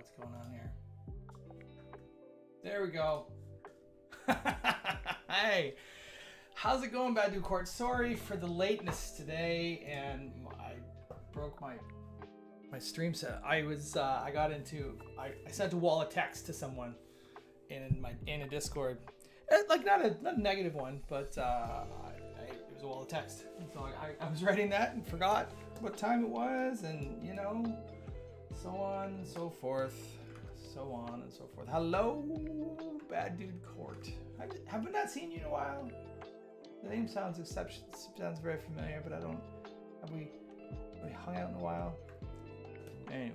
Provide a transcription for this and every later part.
what's going on here. There we go. hey, how's it going, Badu Court? Sorry for the lateness today, and I broke my my stream set. I was uh, I got into I, I sent a wall of text to someone in my in a Discord, Eh, like not a not a negative one, but uh, I, I, it was a wall of text. And so I, I was writing that and forgot what time it was, and you know, so on and so forth, so on and so forth. Hello, Bad Dude Court. I have I not seen you in a while. The name sounds exception sounds very familiar, but I don't. Have we have we hung out in a while? Anyways.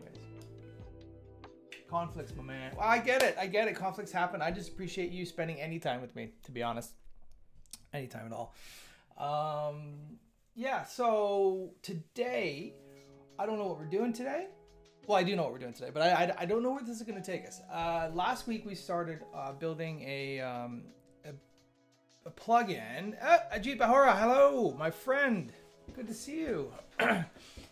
Conflicts, my man. Well, I get it. I get it. Conflicts happen. I just appreciate you spending any time with me, to be honest. Any time at all. Um, yeah, so today, I don't know what we're doing today. Well, I do know what we're doing today, but I, I, I don't know where this is going to take us. Uh, last week, we started uh, building a, um, a, a plugin. Uh, Ajit Bohra, hello, my friend. Good to see you.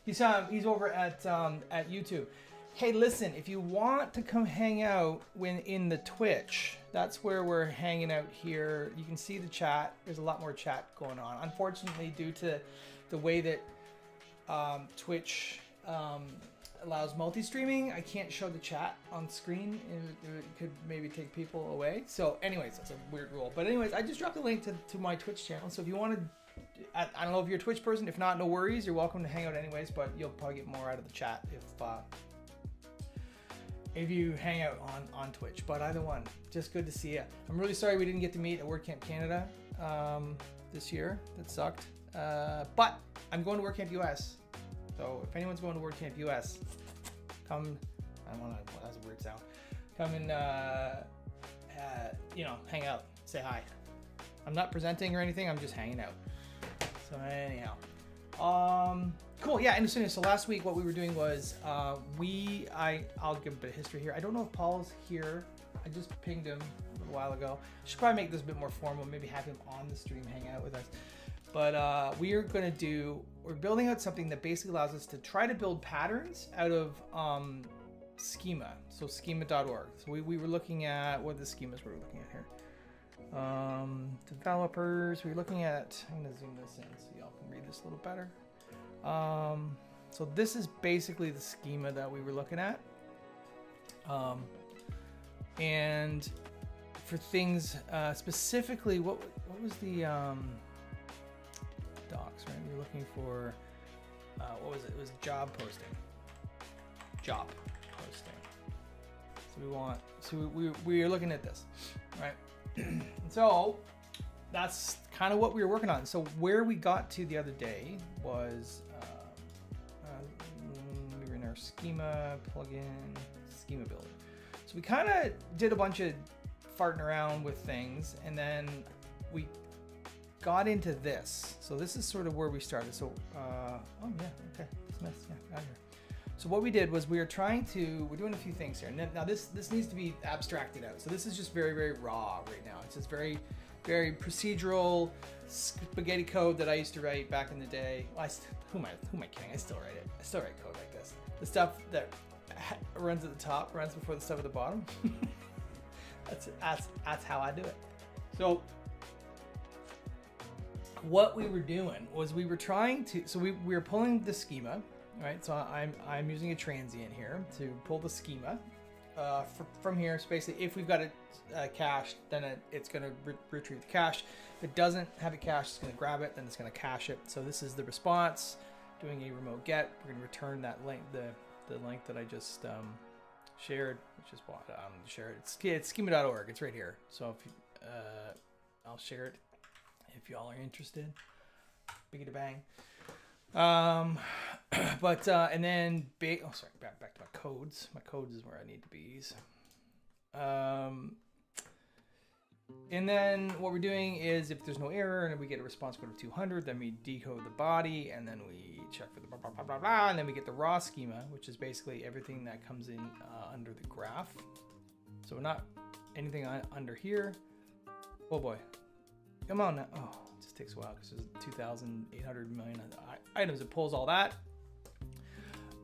he's, um, he's over at, um, at YouTube hey listen if you want to come hang out when in the twitch that's where we're hanging out here you can see the chat there's a lot more chat going on unfortunately due to the way that um, twitch um, allows multi-streaming i can't show the chat on screen it, it could maybe take people away so anyways that's a weird rule but anyways i just dropped a link to, to my twitch channel so if you want to I, I don't know if you're a twitch person if not no worries you're welcome to hang out anyways but you'll probably get more out of the chat if uh, if you hang out on on Twitch. But either one, just good to see you. I'm really sorry we didn't get to meet at WordCamp Canada um, this year. That sucked. Uh, but I'm going to WordCamp US. So if anyone's going to WordCamp US, come. I want to. That's a weird sound. Come and uh, uh, you know hang out, say hi. I'm not presenting or anything. I'm just hanging out. So anyhow, um, cool. Yeah, and so, so last week what we were doing was uh, we I I'll give a bit of history here. I don't know if Paul's here. I just pinged him a little while ago. Should probably make this a bit more formal. Maybe have him on the stream, hang out with us. But uh, we are going to do. We're building out something that basically allows us to try to build patterns out of um, schema. So schema.org. So we, we were looking at what are the schemas we we're looking at here. Um, developers. We we're looking at. I'm to zoom this in so y'all can read this a little better. Um, so this is basically the schema that we were looking at. Um, and for things uh, specifically, what what was the um, docs? Right, we were looking for uh, what was it? It was job posting. Job posting. So we want. So we we, are looking at this, right? so that's kind of what we were working on. So where we got to the other day was we were in our schema plugin, schema builder. So we kind of did a bunch of farting around with things and then we got into this. So this is sort of where we started. So, uh, oh yeah, okay, Smith, yeah, out here. So what we did was we were trying to, we're doing a few things here. Now this this needs to be abstracted out. So this is just very, very raw right now. It's just very, very procedural spaghetti code that I used to write back in the day. Well, I, who am I, who am I kidding? I still write it. I still write code like this the stuff that runs at the top runs before the stuff at the bottom. that's, that's, that's how I do it. So what we were doing was we were trying to, so we, we were pulling the schema, right? So I'm, I'm using a transient here to pull the schema uh, for, from here. So basically, if we've got it uh, cached, then it, it's going to re retrieve the cache. If it doesn't have it cached, it's going to grab it, then it's going to cache it. So this is the response doing a remote get. We're going to return that link, the the link that I just um, shared, which is what um, share it. It's, it's schema.org. It's right here. So if uh, I'll share it if y'all are interested. Biggie to bang. Um, but uh, and then ba- oh sorry, back back to my codes. My codes is where I need to be. Um, and then what we're doing is if there's no error and we get a response code of 200, then we decode the body and then we check for the blah, blah, blah, blah, blah, and then we get the raw schema, which is basically everything that comes in uh, under the graph. So not anything under here. Oh boy, come on now. Oh, it just takes a while because there's 2,800 million items. It pulls all that.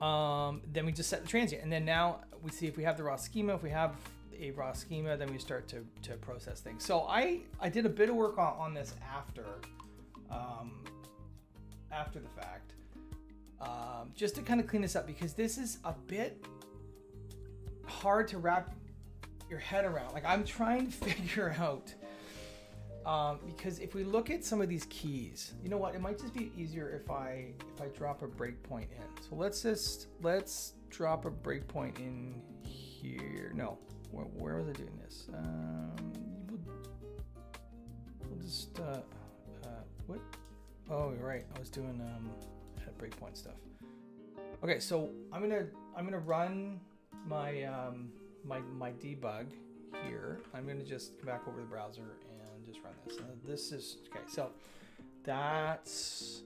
Um, then we just set the transient, and then now we see if we have the raw schema. If we have a raw schema, then we start to, to process things. So I I did a bit of work on, on this after um, after the fact, um, just to kind of clean this up because this is a bit hard to wrap your head around. Like I'm trying to figure out um, because if we look at some of these keys, you know what? It might just be easier if I if I drop a breakpoint in. So let's just let's drop a breakpoint in here. No, where, where was I doing this? Um, we'll, we'll just uh, uh, what? Oh, you're right. I was doing um, breakpoint stuff. Okay, so I'm gonna I'm gonna run my um, my my debug here. I'm gonna just come back over the browser just run this. Uh, this is okay. So that's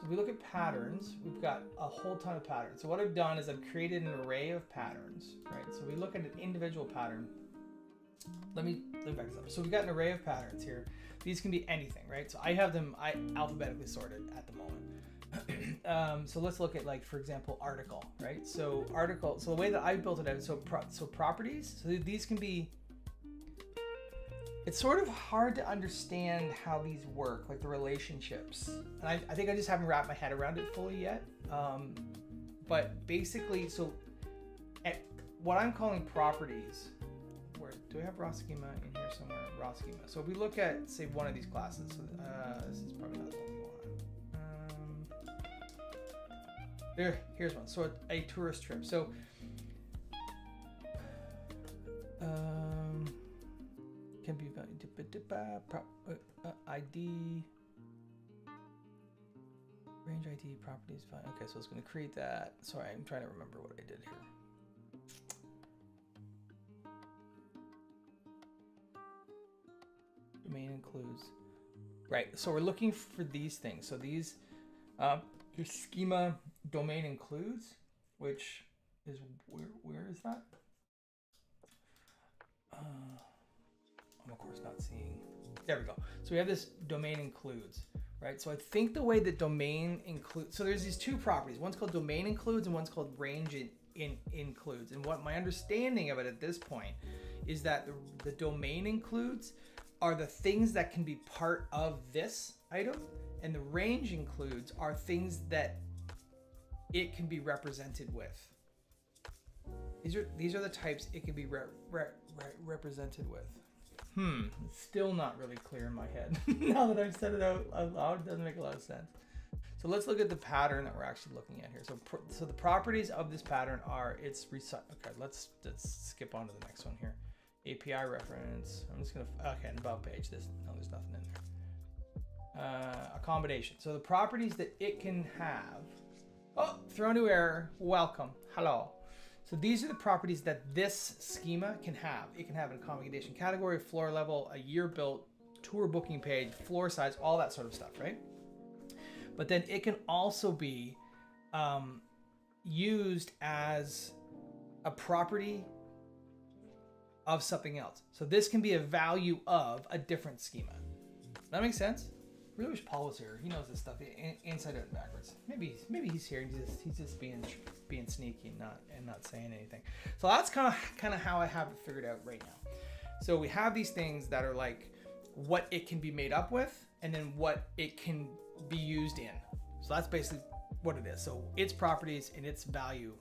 so we look at patterns, we've got a whole ton of patterns. So what I've done is I've created an array of patterns, right? So we look at an individual pattern. Let me look back this up. So we've got an array of patterns here. These can be anything, right? So I have them I alphabetically sorted at the moment. um, so let's look at like for example article right so article so the way that i built it out so pro, so properties so these can be it's sort of hard to understand how these work like the relationships. And i, I think i just haven't wrapped my head around it fully yet. Um, but basically so at what i'm calling properties where do i have raw schema in here somewhere? Raw schema. So if we look at say one of these classes uh, this is probably not the one. There, here's one. So a, a tourist trip. So, um, can be uh, uh, uh ID, range ID properties. Fine. Okay, so it's going to create that. Sorry, I'm trying to remember what I did here. Domain includes. Right. So we're looking for these things. So these. Um, your schema domain includes, which is where where is that? There we go. So we have this domain includes, right? So I think the way that domain includes, so there's these two properties. One's called domain includes and one's called range in, in includes. And what my understanding of it at this point is that the, the domain includes are the things that can be part of this item and the range includes are things that it can be represented with. These are these are the types it can be re re re represented with. Hmm, it's still not really clear in my head. now that I've said it out, loud, it doesn't make a lot of sense. So let's look at the pattern that we're actually looking at here. So, so the properties of this pattern are it's reset. Okay, let's, let's skip on to the next one here. API reference. I'm just gonna okay, and about page. This no, there's nothing in there uh, accommodation. So the properties that it can have. Oh, throw new error. Welcome. Hello. So these are the properties that this schema can have. It can have an accommodation category, floor level, a year built, tour booking page, floor size, all that sort of stuff, right? But then it can also be um, used as a property of something else. So this can be a value of a different schema. Does That makes sense? Really wish Paul was here. He knows this stuff inside out and backwards. Maybe maybe he's here and he's just, he's just being being sneaky and not and not saying anything. So that's kind of kind of how I have it figured out right now. So we have these things that are like what it can be made up with, and then what it can be used in. So that's basically what it is. So its properties and its value,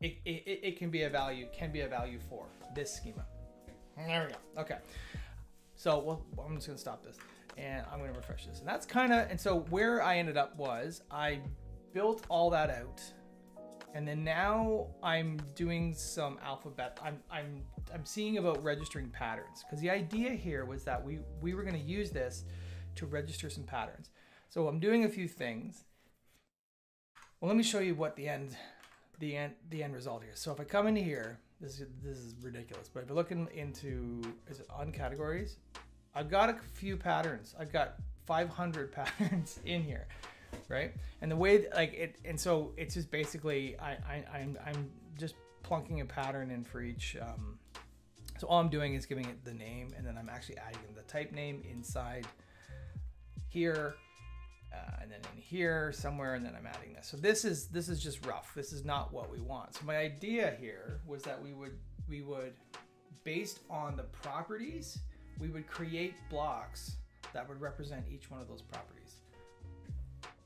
it, it, it can be a value, can be a value for this schema. There we go. Okay. So well, I'm just gonna stop this and I'm gonna refresh this. And that's kind of, and so where I ended up was I built all that out and then now I'm doing some alphabet. I'm I'm I'm seeing about registering patterns because the idea here was that we we were going to use this to register some patterns. So I'm doing a few things. Well, let me show you what the end the end the end result here. So if I come into here, this is this is ridiculous. But if you're looking into is it on categories, I've got a few patterns. I've got 500 patterns in here, right? And the way like it, and so it's just basically I, I I'm I'm just plunking a pattern in for each. Um, so all I'm doing is giving it the name, and then I'm actually adding the type name inside here. uh, and then in here somewhere, and then I'm adding this. So this is this is just rough. This is not what we want. So my idea here was that we would we would, based on the properties, we would create blocks that would represent each one of those properties.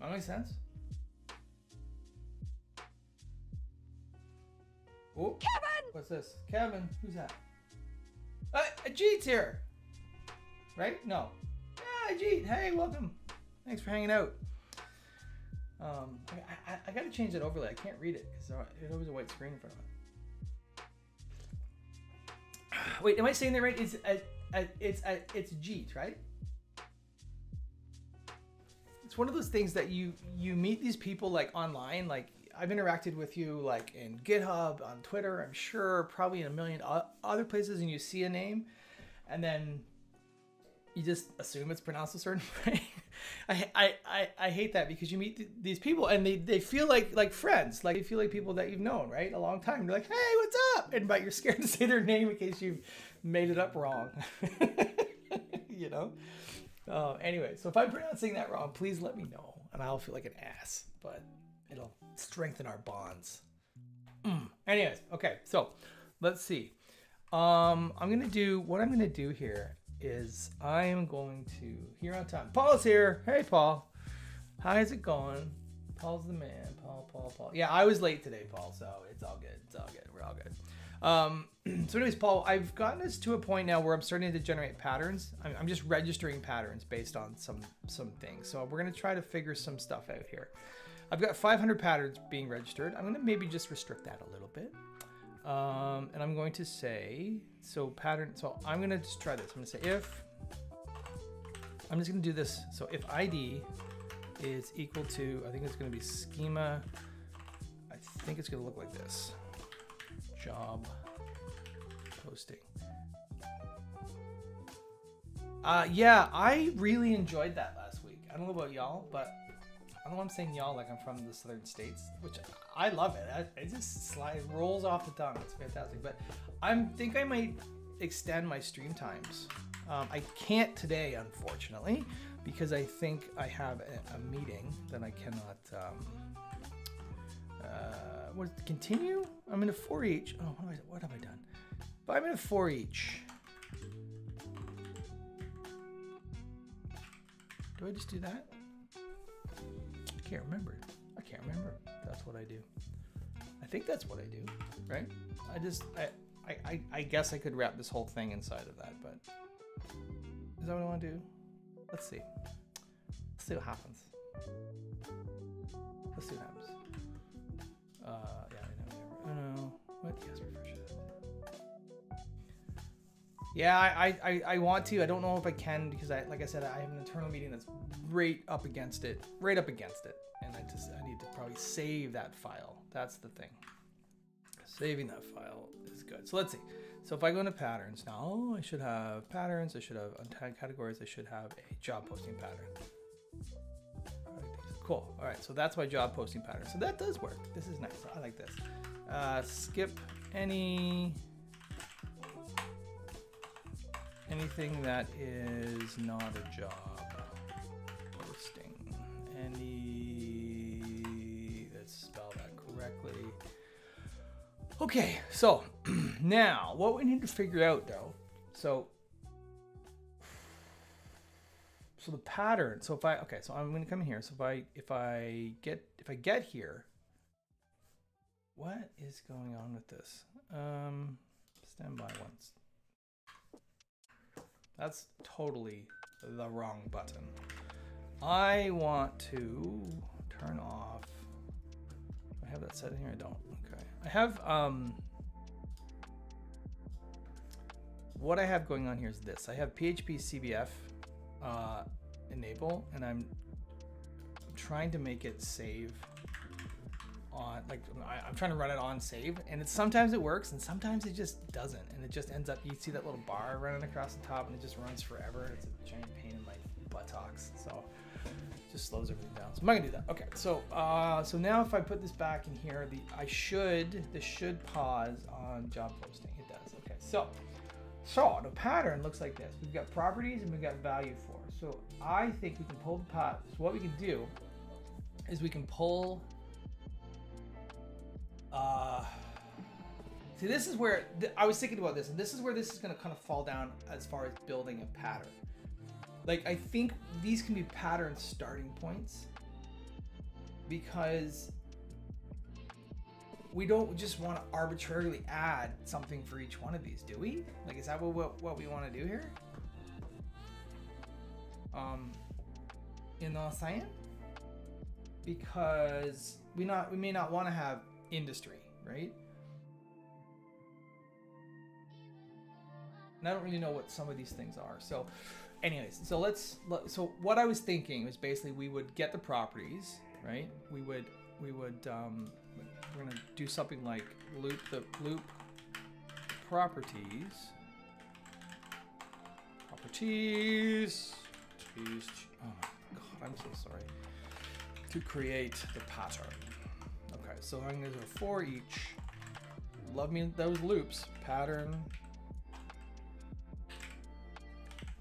That make sense? Oh, Kevin! what's this? Kevin, who's that? Uh, Ajit's here. Right? No. Yeah, Ajit. Hey, welcome. Thanks for hanging out. Um, I, I, I gotta change that overlay. I can't read it because it always a white screen in front of it. Wait, am I saying that right? Is a, it's it's Jeet, right? It's one of those things that you you meet these people like online. Like I've interacted with you like in GitHub, on Twitter. I'm sure probably in a million other places, and you see a name, and then you just assume it's pronounced a certain way. I, I, I, I hate that because you meet th- these people and they, they feel like like friends, like they feel like people that you've known, right? A long time. You're like, hey, what's up? And but you're scared to say their name in case you've made it up wrong. you know? Uh, anyway, so if I'm pronouncing that wrong, please let me know and I'll feel like an ass, but it'll strengthen our bonds. Mm. Anyways, okay, so let's see. Um, I'm gonna do what I'm gonna do here is I am going to here on time. Paul's here. Hey, Paul. How's it going? Paul's the man. Paul, Paul, Paul. Yeah, I was late today, Paul. So it's all good. It's all good. We're all good. Um, so, anyways, Paul, I've gotten us to a point now where I'm starting to generate patterns. I'm, I'm just registering patterns based on some some things. So we're gonna try to figure some stuff out here. I've got 500 patterns being registered. I'm gonna maybe just restrict that a little bit. Um, and I'm going to say, so pattern, so I'm going to just try this. I'm to say if, I'm just going to do this. So if ID is equal to, I think it's going to be schema, I think it's going to look like this. Job posting. Uh, yeah, I really enjoyed that last week. I don't know about y'all, but I don't know I'm saying y'all like I'm from the southern states, which I love it. It just slides, rolls off the tongue. It's fantastic. But I think I might extend my stream times. Um, I can't today, unfortunately, because I think I have a, a meeting that I cannot. Um, uh, what continue? I'm in a foreach. Oh, what have, I, what have I done? But I'm in a foreach. Do I just do that? I can't remember. I can't remember. That's what I do. I think that's what I do, right? I just I I, I, I guess I could wrap this whole thing inside of that, but is that what I want to do? Let's see. Let's see what happens. Let's see what happens. Uh, yeah, I know. Oh no. What? Yeah, I, I, I want to. I don't know if I can because I, like I said, I have an internal meeting that's right up against it, right up against it, and I just I need to probably save that file. That's the thing. Saving that file is good. So let's see. So if I go into patterns now, I should have patterns. I should have untagged categories. I should have a job posting pattern. Cool. All right. So that's my job posting pattern. So that does work. This is nice. I like this. Uh, skip any anything that is not a job posting. Any let's spell that correctly. Okay, so now what we need to figure out though. So so the pattern. So if I okay, so I'm going to come here. So if I if I get if I get here, what is going on with this? Um, stand by once. That's totally the wrong button. I want to turn off. I have that set in here. I don't. Okay. I have um. What I have going on here is this. I have PHP CBF uh, enable, and I'm trying to make it save on like I, am trying to run it on save and it sometimes it works and sometimes it just doesn't and it just ends up you see that little bar running across the top and it just runs forever it's a giant pain in my buttocks so just slows everything down so i'm not gonna do that. Okay so uh so now if i put this back in here the i should this should pause on job posting it does okay so so the pattern looks like this we've got properties and we've got value for so I think we can pull the pot. So what we can do is we can pull. Uh, see, this is where th- I was thinking about this, and this is where this is going to kind of fall down as far as building a pattern. Like I think these can be pattern starting points because we don't just want to arbitrarily add something for each one of these, do we? Like, is that what what, what we want to do here? Um, you know what I'm saying? Because we not we may not want to have industry, right? And I don't really know what some of these things are. So, anyways, so let's so what I was thinking was basically we would get the properties, right? We would we would um, we're gonna do something like loop the loop properties. Properties. Jeez. oh my god I'm so sorry. To create the pattern. Okay so I'm gonna do for each. Love me those loops. Pattern.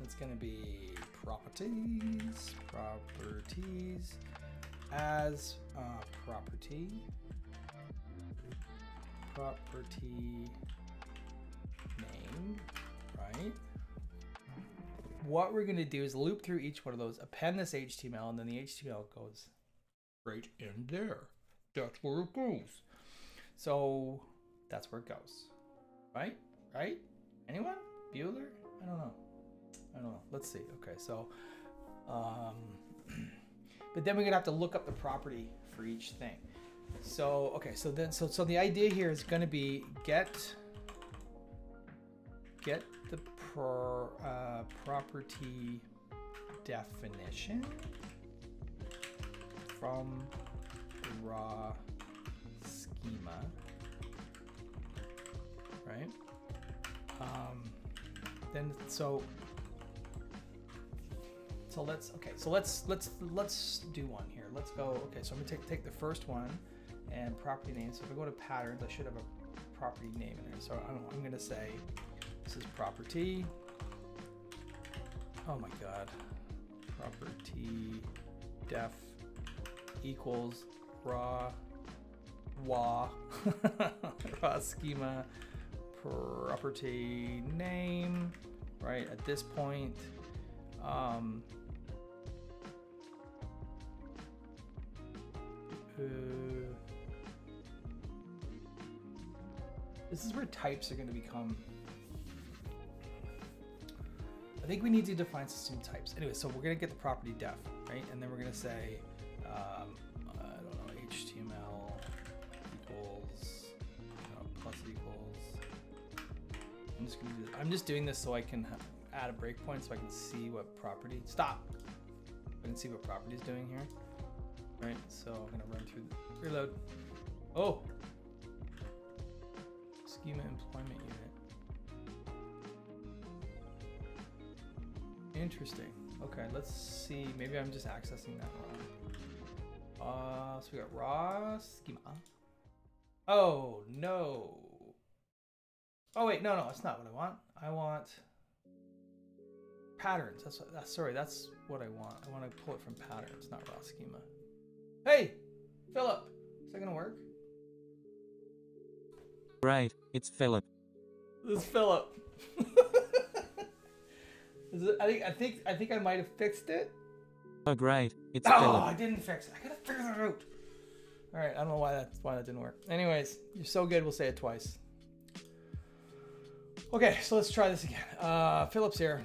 It's gonna be properties. Properties. As property property name right? What we're going to do is loop through each one of those append this html and then the html goes right in there. That's where it goes. So that's where it goes. Right? Right? Anyone? Bueller? I don't know. I don't know. Let's see. Okay so um but then we're gonna have to look up the property for each thing. So okay, so then so so the idea here is gonna be get get the pro, uh, property definition from raw schema, right? Um, then so so let's okay. So let's let's let's do one here. Let's go. Okay, so I'm gonna take take the first one and property name. So if I go to patterns, I should have a property name in there. So I'm, I'm gonna say this is property. Oh my god. Property def equals raw raw schema property name right at this point um, uh, this is where types are going to become. I think we need to define some types. Anyway, so we're going to get the property def, right? And then we're going to say, um, I don't know, HTML equals, no, plus equals. I'm just going to do this. I'm just doing this so I can add a breakpoint so I can see what property, stop. I can see what property is doing here. Right, so I'm gonna run through the reload. Oh, schema employment unit. Interesting. Okay, let's see. Maybe I'm just accessing that wrong. Uh, so we got raw schema. Oh no. Oh wait, no, no, that's not what I want. I want patterns. That's, that's sorry. That's what I want. I want to pull it from patterns, not raw schema. Hey, Philip, is that gonna work? Right, it's Philip. This is Philip. is it, I think I think I think I might have fixed it. Oh great, it's oh, Philip. I didn't fix it. I gotta figure that out. All right, I don't know why that why that didn't work. Anyways, you're so good. We'll say it twice. Okay, so let's try this again. Uh, Philip's here.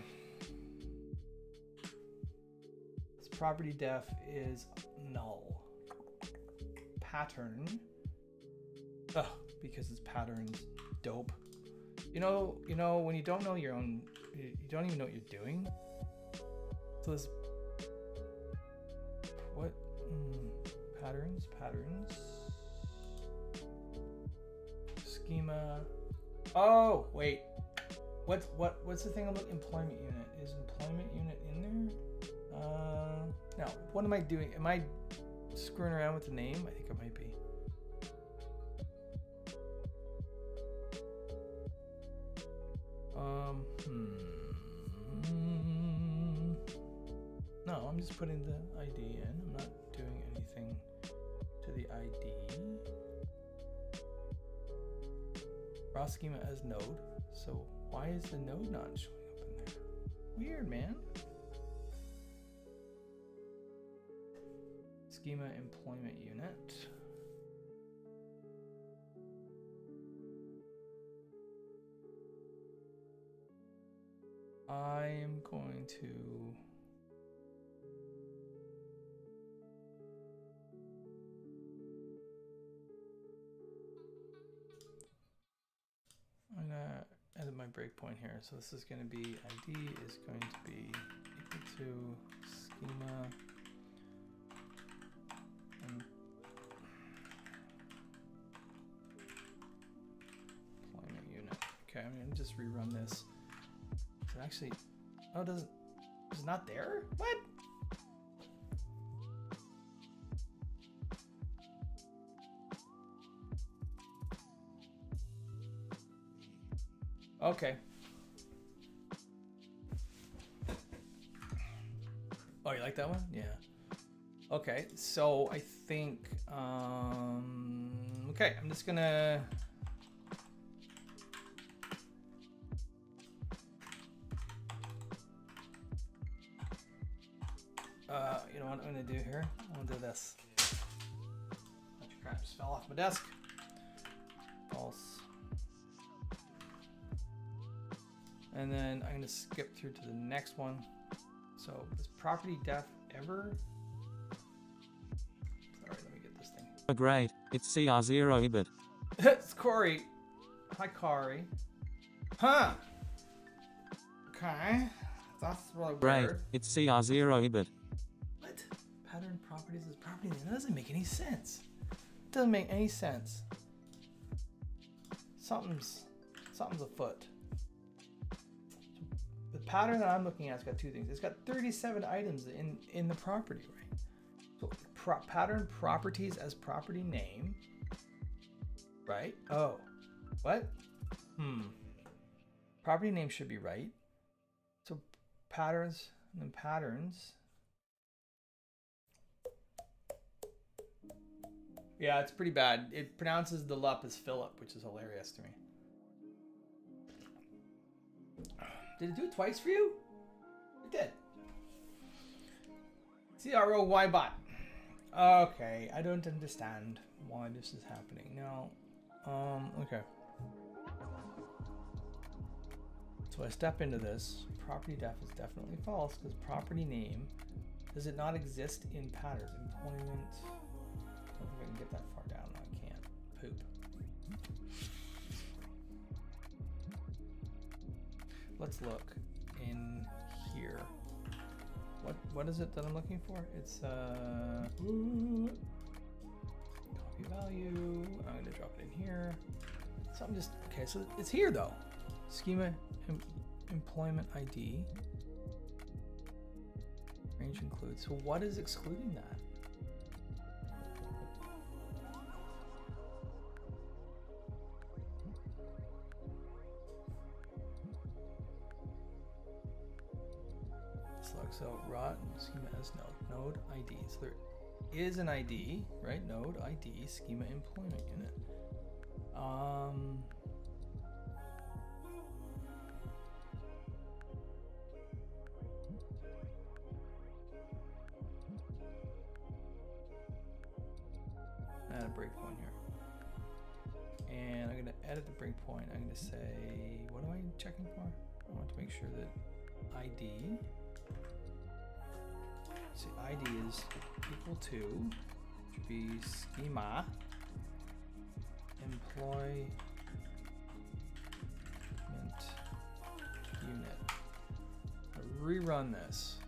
This property def is null. Pattern. Ugh, because it's patterns dope. You know, you know when you don't know your own, you don't even know what you're doing. So this what mm, patterns patterns? Schema. Oh wait. What's what what's the thing about employment unit? Is employment unit in there? Uh now what am i doing? Am i screwing around with the name? I think i might be um hmm I'm just putting the ID in. I'm not doing anything to the ID. Raw schema as node. So why is the node not showing up in there? Weird, man. Schema employment unit. I am going to I'm gonna edit my breakpoint here. So this is gonna be ID is going to be equal to schema employment unit. Okay, I'm gonna just rerun this. Actually, oh, doesn't, it's not there? What? Okay. Oh, you like that one? Yeah. Okay, so I think, um, okay, I'm just gonna. What I'm gonna do here? I'm gonna do this. Bunch of crap just fell off my desk. False. And then I'm gonna skip through to the next one. So is property def ever? Sorry, let me get this thing. Oh, great. It's CR0 IBIT. it's Corey. Hi, Corey. Huh. Okay. That's really Great. weird. It's CR0 IBIT. Name. That doesn't make any sense. doesn't make any sense. Something's something's afoot. The pattern that I'm looking at's got two things. It's got 37 items in in the property, right? So pro- pattern properties as property name. Right? Oh. What? Hmm. Property name should be right. So patterns and then patterns. Yeah, it's pretty bad. It pronounces the lup as Philip, which is hilarious to me. Did it do it twice for you? It did. C R O Y bot. Okay, I don't understand why this is happening. Now, um, okay. So I step into this. Property def is definitely false because property name does it not exist in patterns? Employment. Can get that far down. I can't. Poop. Let's look in here. What what is it that I'm looking for? It's uh copy value. I'm gonna drop it in here. So I'm just okay. So it's here though. Schema em, employment ID. Range includes. So what is excluding that? Node ID. So there is an ID, right? Node ID schema employment unit. Um. Add a breakpoint here. And I'm gonna edit the breakpoint. I'm gonna say, what am I checking for? I want to make sure that ID See, ID is equal to be schema employment unit. I rerun this.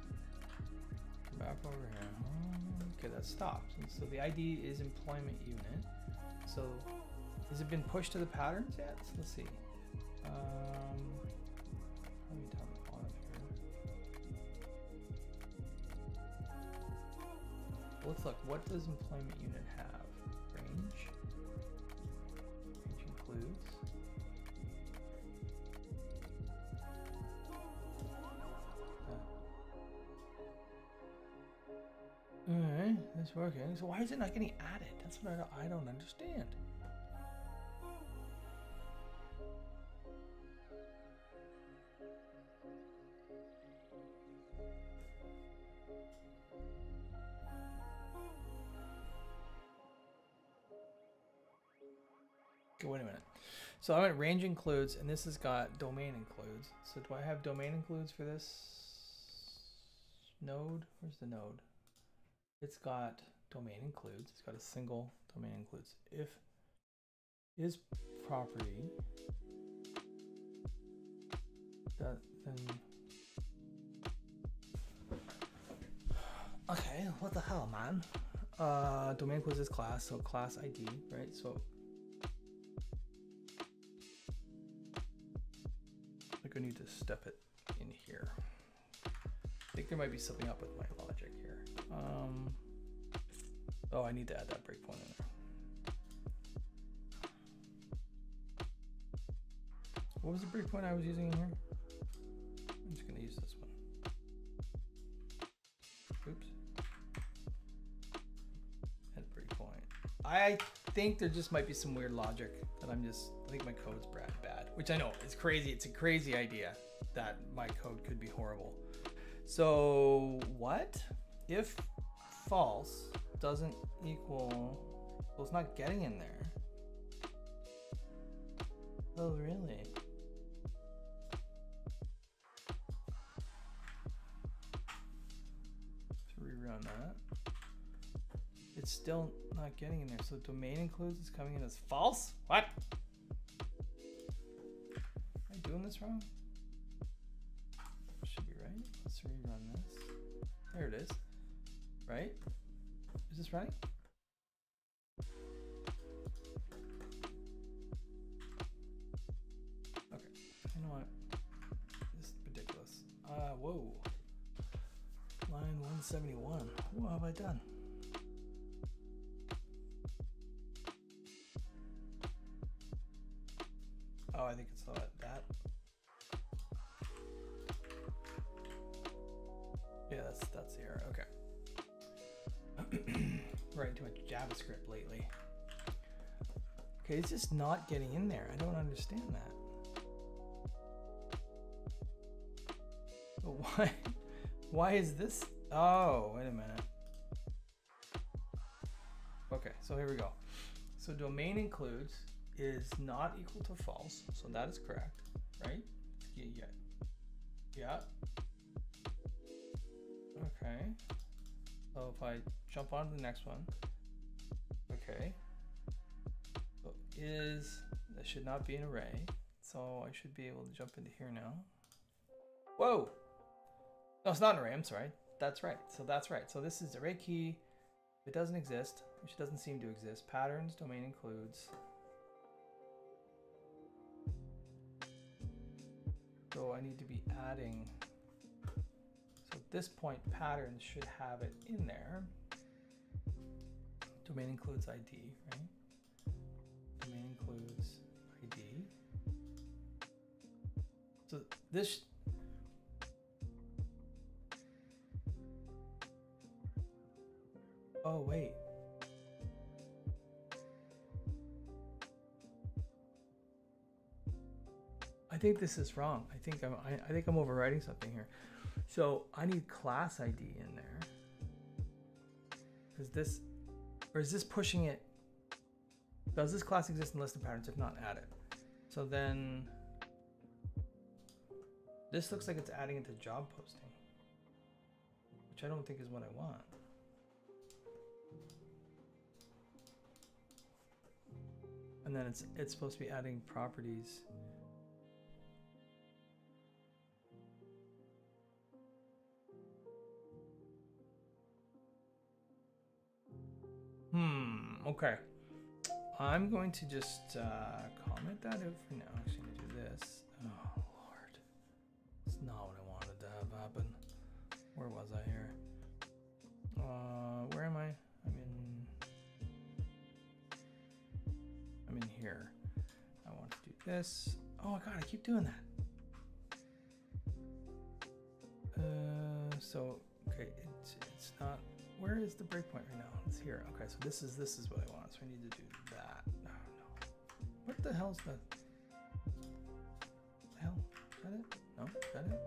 Back over here. Okay, that stopped. And so the ID is employment unit. So has it been pushed to the patterns yet? So let's see. Um, Let's look. What does employment unit have? Range. Range includes. Uh, It's working. So why is it not getting added? That's what I don't understand. Wait a minute. So I went range includes, and this has got domain includes. So do I have domain includes for this node? Where's the node? It's got domain includes. It's got a single domain includes. If is property, that then. Okay, what the hell, man? Uh, domain includes class, so class ID, right? So I need to step it in here. I think there might be something up with my logic here. Um, oh, I need to add that breakpoint in there. What was the breakpoint I was using in here? I'm just gonna use this one. Oops. Add breakpoint. I think there just might be some weird logic that I'm just, I think my code's bad, which I know is crazy. It's a crazy idea that my code could be horrible. So what if false doesn't equal, well, it's not getting in there. Oh, really? To rerun that. It's still not getting in there. So domain includes is coming in as false? What? Doing this wrong? Should be right. Let's rerun this. There it is. Right? Is this right? Okay. You know what? This is ridiculous. Uh, whoa. Line 171. What have I done? Oh, I think it's uh, Okay, it's just not getting in there. I don't understand that. But why? Why is this? Oh, wait a minute. Okay, so here we go. So domain includes is not equal to false, so that is correct, right? Yeah, yeah, yeah. Okay. So if I jump on to the next one, okay. Is that should not be an array, so I should be able to jump into here now. Whoa! No, it's not an array. I'm sorry. That's right. So that's right. So this is array key. If it doesn't exist, which doesn't seem to exist, patterns domain includes. So I need to be adding. So at this point, patterns should have it in there. Domain includes ID, right? Includes ID. So this. Oh wait. I think this is wrong. I think I'm I, I think I'm overwriting something here. So I need class ID in there. Is this or is this pushing it? Does this class exist in list of patterns? If not, add it. So then this looks like it's adding it to job posting. Which I don't think is what I want. And then it's it's supposed to be adding properties. Hmm, okay. I'm going to just uh, comment that out for now. I'm gonna do this. Oh, Lord. It's not what I wanted to have happen. Where was I here? Uh, where am I? I'm in. I'm in here. I want to do this. Oh my god, I keep doing that. Uh, so okay, it's it's not where is the breakpoint right now? It's here. Okay, so this is this is what I want. So I need to do that. Oh, no. What the hell hell's the hell? Is that it? No, is that it?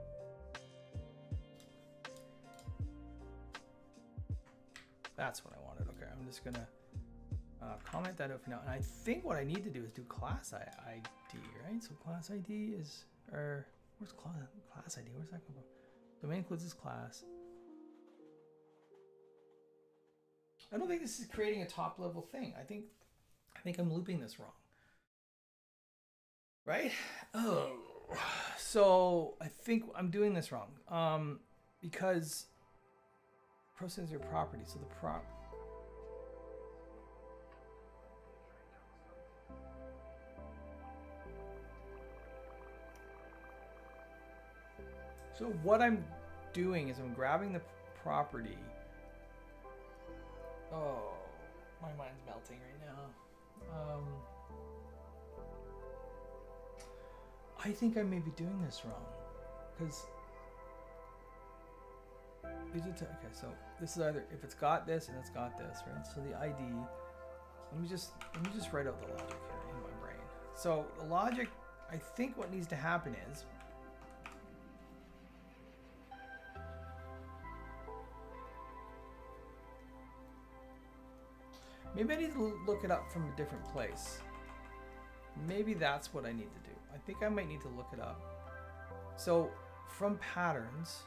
That's what I wanted. Okay, I'm just gonna uh, comment that out for now. And I think what I need to do is do class ID, right? So class ID is, or where's class, class ID? Where's that come from? Domain includes this class. I don't think this is creating a top level thing. I think, I think I'm looping this wrong. Right? Oh, so I think I'm doing this wrong. Um, because process your property. So the prop. So what I'm doing is I'm grabbing the property. Oh, my mind's melting right now. Um, I think I may be doing this wrong, because okay. So this is either if it's got this and it's got this, right? So the ID. Let me just let me just write out the logic here in my brain. So the logic, I think what needs to happen is Maybe I need to look it up from a different place. Maybe that's what I need to do. I think I might need to look it up. So, from patterns,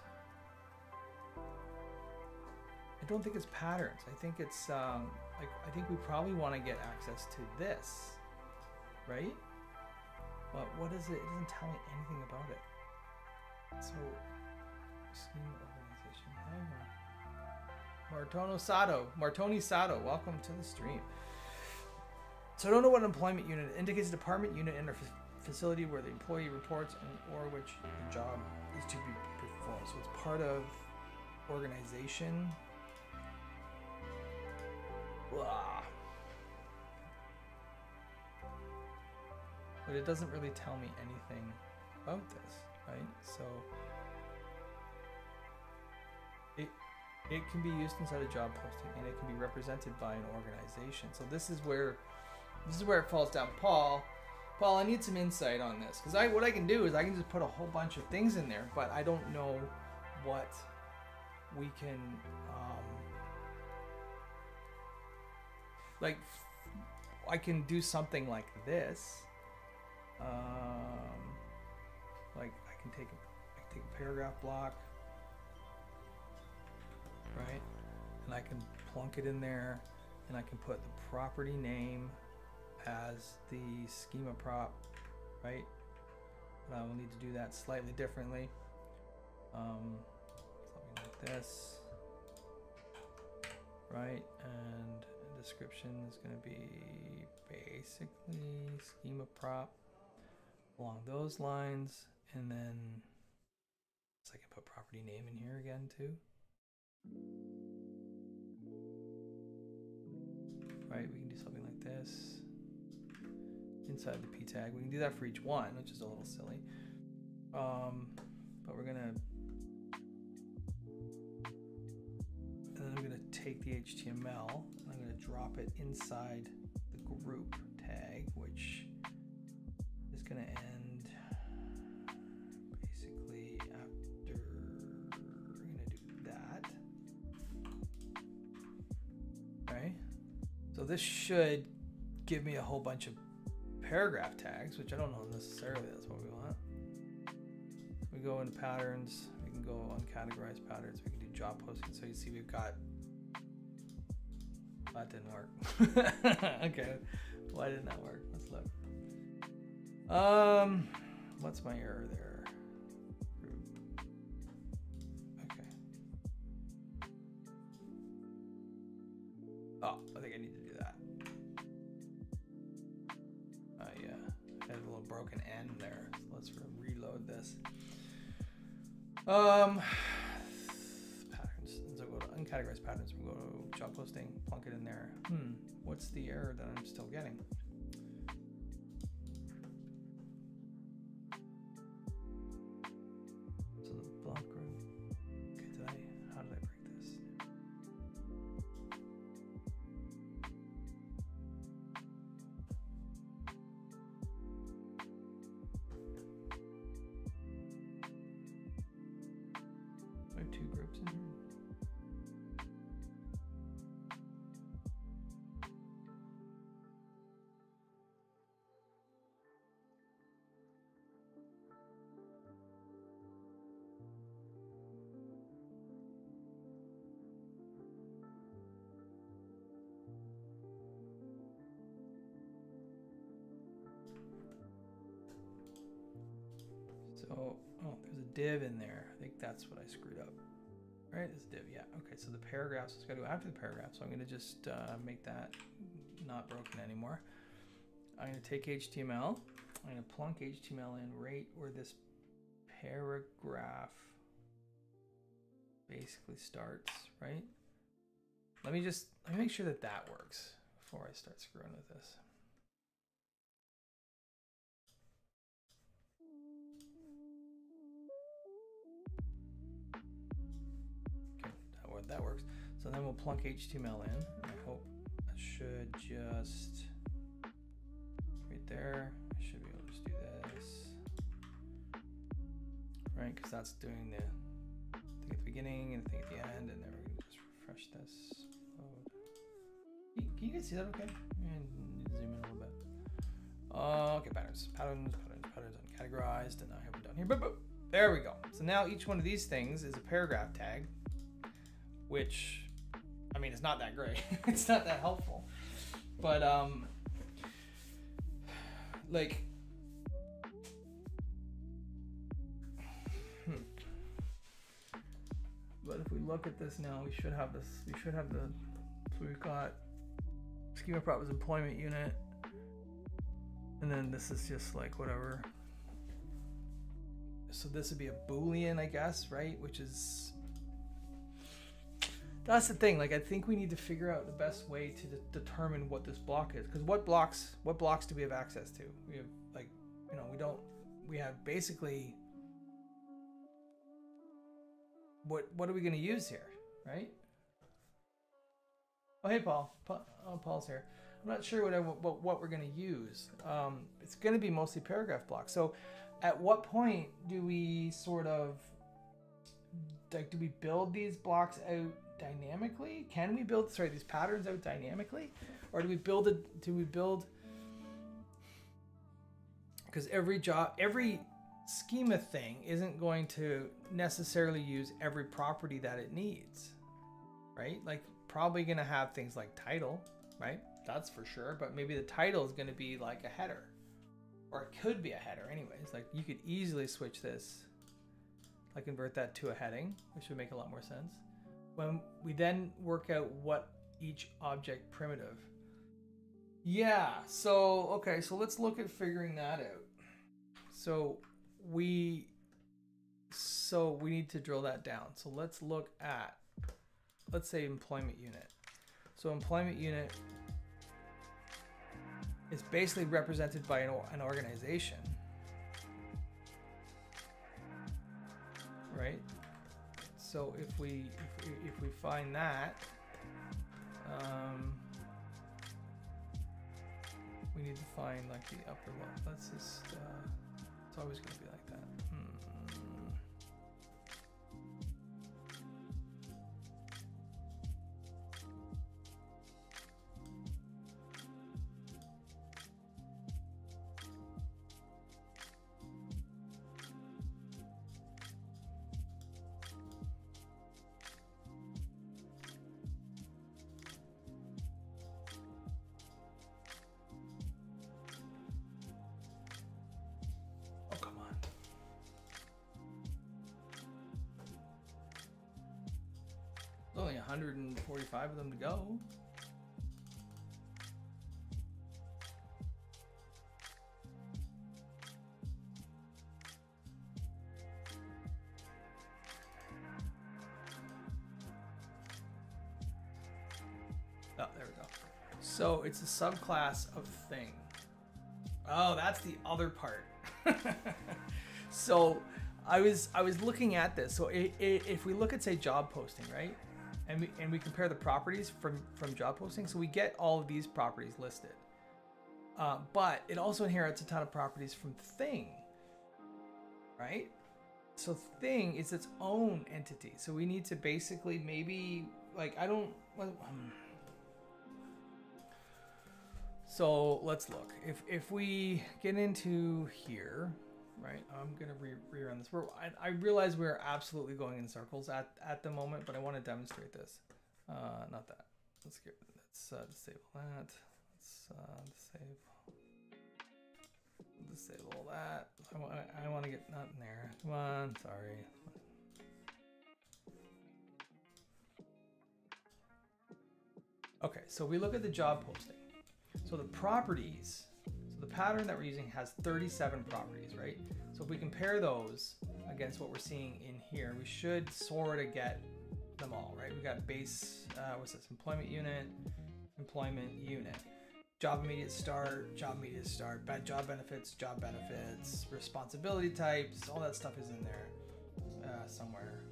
I don't think it's patterns. I think it's um, like I think we probably want to get access to this, right? But what is it? It doesn't tell me anything about it. So, Martono Sato, Martoni Sato, welcome to the stream. So I don't know what employment unit indicates department unit in a facility where the employee reports and or which the job is to be performed. So it's part of organization. Blah. But it doesn't really tell me anything about this, right? So it can be used inside a job posting and it can be represented by an organization. So this is where this is where it falls down. Paul, Paul, I need some insight on this because I what I can do is I can just put a whole bunch of things in there, but I don't know what we can um, like. I can do something like this. Um, like I can take a, I can take a paragraph block right? And I can plunk it in there and I can put the property name as the schema prop, right? But I will need to do that slightly differently. Um, something like this, right? And description is going to be basically schema prop along those lines. And then so I can put property name in here again too. Right, we can do something like this inside the p tag. We can do that for each one, which is a little silly. Um, but we're gonna, and then I'm gonna take the HTML and I'm gonna drop it inside the group tag, which is gonna end this should give me a whole bunch of paragraph tags, which I don't know necessarily that's what we want. We go into patterns, we can go on categorized patterns, we can do job posting. So you see we've got that didn't work. okay. Why didn't that work? Let's look. Um what's my error there? Um, patterns. So go to uncategorized patterns. We go to job posting. Plunk it in there. Hmm. What's the error that I'm still getting? So, oh, there's a div in there. I think that's what I screwed up. Right, this div, yeah. Okay, so the paragraphs, it's got to go after the paragraph. So I'm going to just uh, make that not broken anymore. I'm going to take HTML. I'm going to plunk HTML in right where this paragraph basically starts, right? Let me just, let me make sure that that works before I start screwing with this. That, works. So then we'll plunk HTML in. I hope that should just right there. I should be able to just do this. Right, because that's doing the thing at the beginning and the thing at the end, and then we're gonna just refresh this. Load. Can you- guys see that okay? And zoom in a little bit. Uh, okay, patterns, patterns, patterns, patterns uncategorized, and I have it down here. Boop, boop. There we go. So now each one of these things is a paragraph tag, which, I mean, it's not that great. it's not that helpful, but um, like. hmm. But if we look at this now, we should have this. We should have the. So we've got schema prop is employment unit, and then this is just like whatever. So this would be a boolean, I guess, right? Which is that's the thing. Like I think we need to figure out the best way to de- determine what this block is, because what blocks what blocks do we have access to? We have like you know we don't we have basically what what are we going to use here, right? Oh hey Paul, Pa- oh, Paul's here. I'm not sure what I, what what we're going to use. Um, it's going to be mostly paragraph blocks. So, at what point do we sort of like do we build these blocks out dynamically? Can we build sorry these patterns out dynamically, or do we build it? Do we build? Because every job, every schema thing isn't going to necessarily use every property that it needs, right? Like probably going to have things like title, right? That's for sure. But maybe the title is going to be like a header, or it could be a header, anyways. Like you could easily switch this I convert that to a heading, which would make a lot more sense. When we then work out what each object primitive. Yeah, so okay, so let's look at figuring that out. So we so we need to drill that down. So let's look at let's say employment unit. So employment unit is basically represented by an, an organization. right? So if we if we, if we find that, um, we need to find like the upper level. Let's just. Uh, it's always going to be that. 145 of them to go. Oh, there we go. So it's a subclass of thing. Oh, that's the other part. so I was I was looking at this. So i- i- if we look at say job posting, right, and we and we compare the properties from from job posting, so we get all of these properties listed. Uh, but it also inherits a ton of properties from thing, right? so thing is its own entity. So we need to basically maybe like I don't. Um, so let's look. If if we get into here, right? I'm gonna re- rerun this. We're, I, I realize we're absolutely going in circles at at the moment, but I want to demonstrate this. Uh, not that. Let's get let's uh, disable that. Let's uh, disable disable that. I want I want to get not in there. Come on, sorry. Okay, so we look at the job posting. So the properties, so the pattern that we're using has 37 properties, right? So if we compare those against what we're seeing in here, we should sort of get them all, right? We got base, uh, what's this? Employment unit, employment unit, job immediate start, job immediate start, bad job benefits, job benefits, responsibility types, all that stuff is in there uh, somewhere.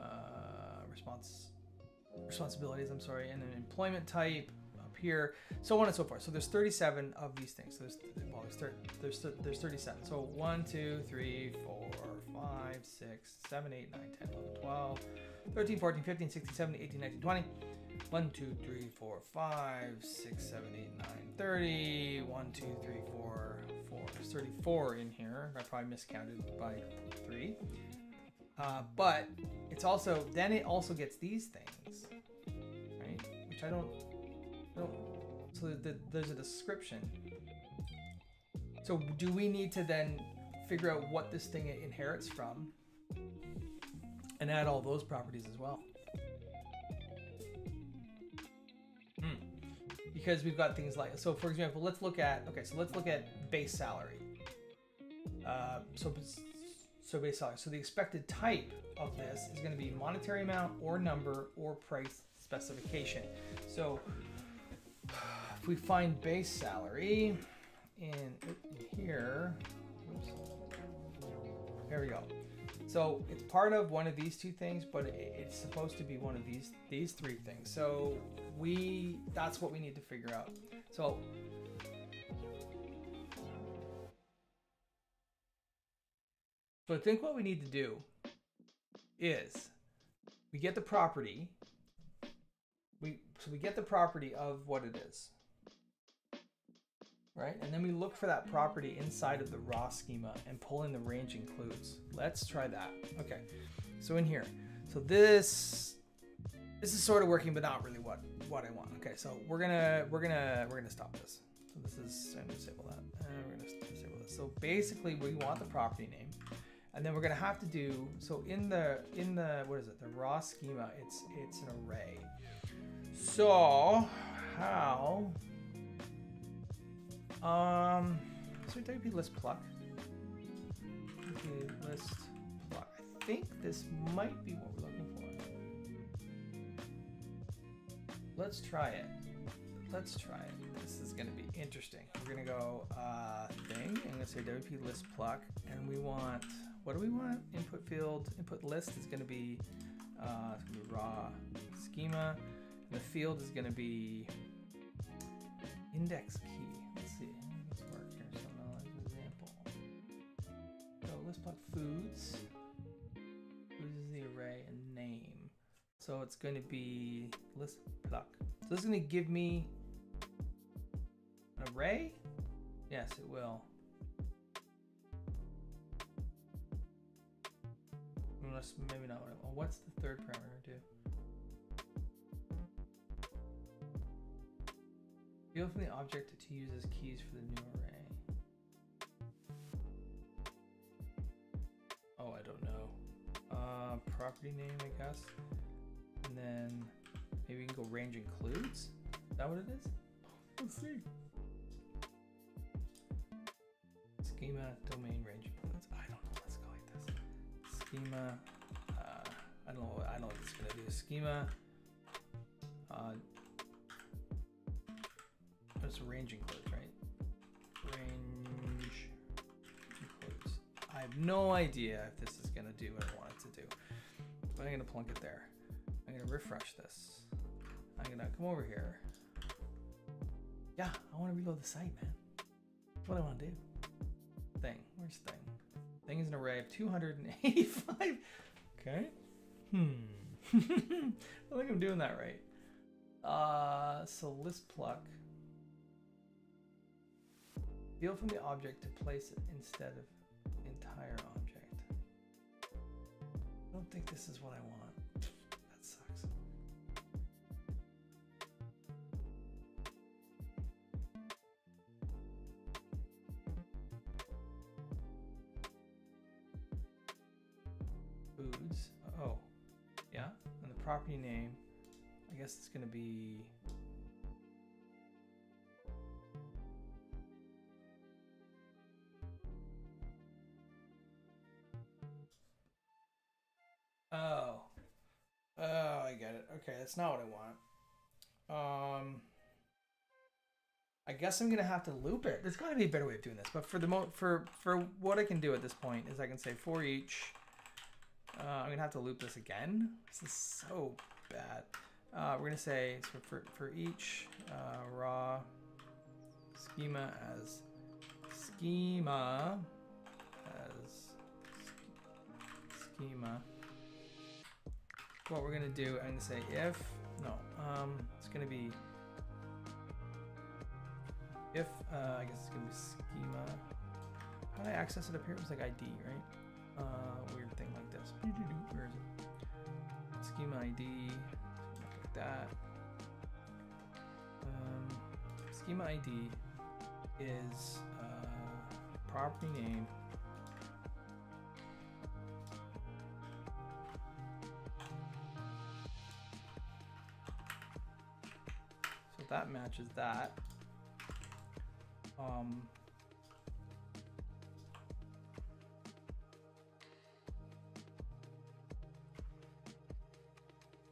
Uh, response responsibilities, I'm sorry, and then employment type here, so on and so forth. So there's 37 of these things. So there's well, there's 30, there's th- there's 37. So 1, 2, 3, 4, 5, 6, 7, 8, 9, 10, 11, 12, 13, 14, 15, 16, 17, 18, 19, 20. 1, 2, 3, 4, 5, 6, 7, 8, 9, 30. 1, 2, 3, 4, 4. There's 34 in here. I probably miscounted by 3. Uh, but it's also, then it also gets these things, right? Which I don't, Don't so the, there's a description. So do we need to then figure out what this thing inherits from and add all those properties as well? Hmm. Because we've got things like, so for example, let's look at, okay, so let's look at base salary. Uh, so, so base salary. So the expected type of this is going to be monetary amount or number or price specification. So we find base salary in, here, oops, there we go. So it's part of one of these two things, but it's supposed to be one of these these three things. So we that's what we need to figure out. So so I think what we need to do is we get the property. We so we get the property of what it is. Right? And then we look for that property inside of the raw schema and pull in the range includes. Let's try that. Okay. So in here. So this this is sort of working, but not really what what I want. Okay, so we're gonna we're gonna we're gonna stop this. So this is I'm gonna disable that. And we're gonna disable this. So basically we want the property name. And then we're gonna have to do so in the in the what is it the raw schema it's it's an array. So how um so WP list pluck WP list pluck. I think this might be what we're looking for. Let's try it. Let's try it. This is gonna be interesting. We're gonna go uh, thing. I'm gonna say WP list pluck, and we want what do we want? Input field, input list is gonna be uh, it's gonna be raw schema. And the field is gonna be index key. List pluck foods. Foods is the array and name. So it's going to be list pluck. So this is going to give me an array? Yes, it will. Unless maybe not. What's the third parameter do? Field from the object to use as keys for the new array. Uh, property name, I guess. And then maybe we can go range includes. Is that what it is? Let's see. Schema domain range includes. I don't know. Let's go like this. Schema. Uh, I don't know. I don't know what it's gonna do. Schema. Uh, it's range includes, right? Range includes. I have no idea if this is gonna do what I I'm gonna plunk it there. I'm gonna refresh this. I'm gonna come over here. Yeah, I wanna reload the site, man. That's what I wanna do. Thing. Where's thing? Thing is an array of 285. Okay. Hmm. I think I'm doing that right. Uh, so list pluck. Deal from the object to place it instead of entire don't think this is what I want. That sucks. Foods. Oh, yeah. And the property name. I guess it's gonna be. Okay, that's not what I want. Um. I guess I'm gonna have to loop it. There's gotta be a better way of doing this, but for the mo for for what I can do at this point is I can say for each. Uh, I'm gonna have to loop this again. This is so bad. Uh, we're gonna say so for for each uh, raw schema as schema as schema. What we're gonna do, gonna say if no, um, it's gonna be if uh, I guess it's gonna be schema. How do I access it up here? It was like ID, right? Uh, weird thing like this. Where is it? Schema ID, like that. Um, schema ID is uh, property name. So that matches that. Um,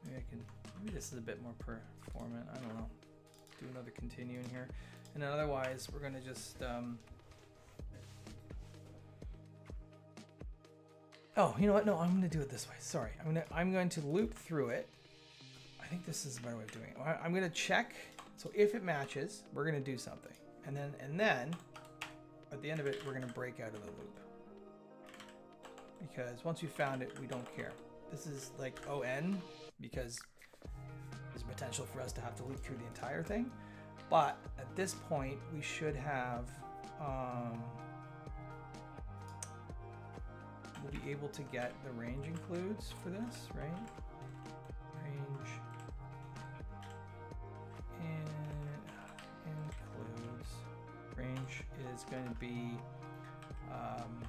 maybe I can, maybe this is a bit more performant. I don't know. Do another continue in here. And then otherwise, we're to just, um, oh, you know what? No, I'm to do it this way. Sorry. I'm to, I'm going to loop through it. I think this is a better way of doing it. I'm to check. So if it matches, we're going to do something. And then, and then at the end of it, we're going to break out of the loop. Because once we found it, we don't care. This is like ON because there's potential for us to have to loop through the entire thing. But at this point, we should have, um, we'll be able to get the range includes for this, right? To be um,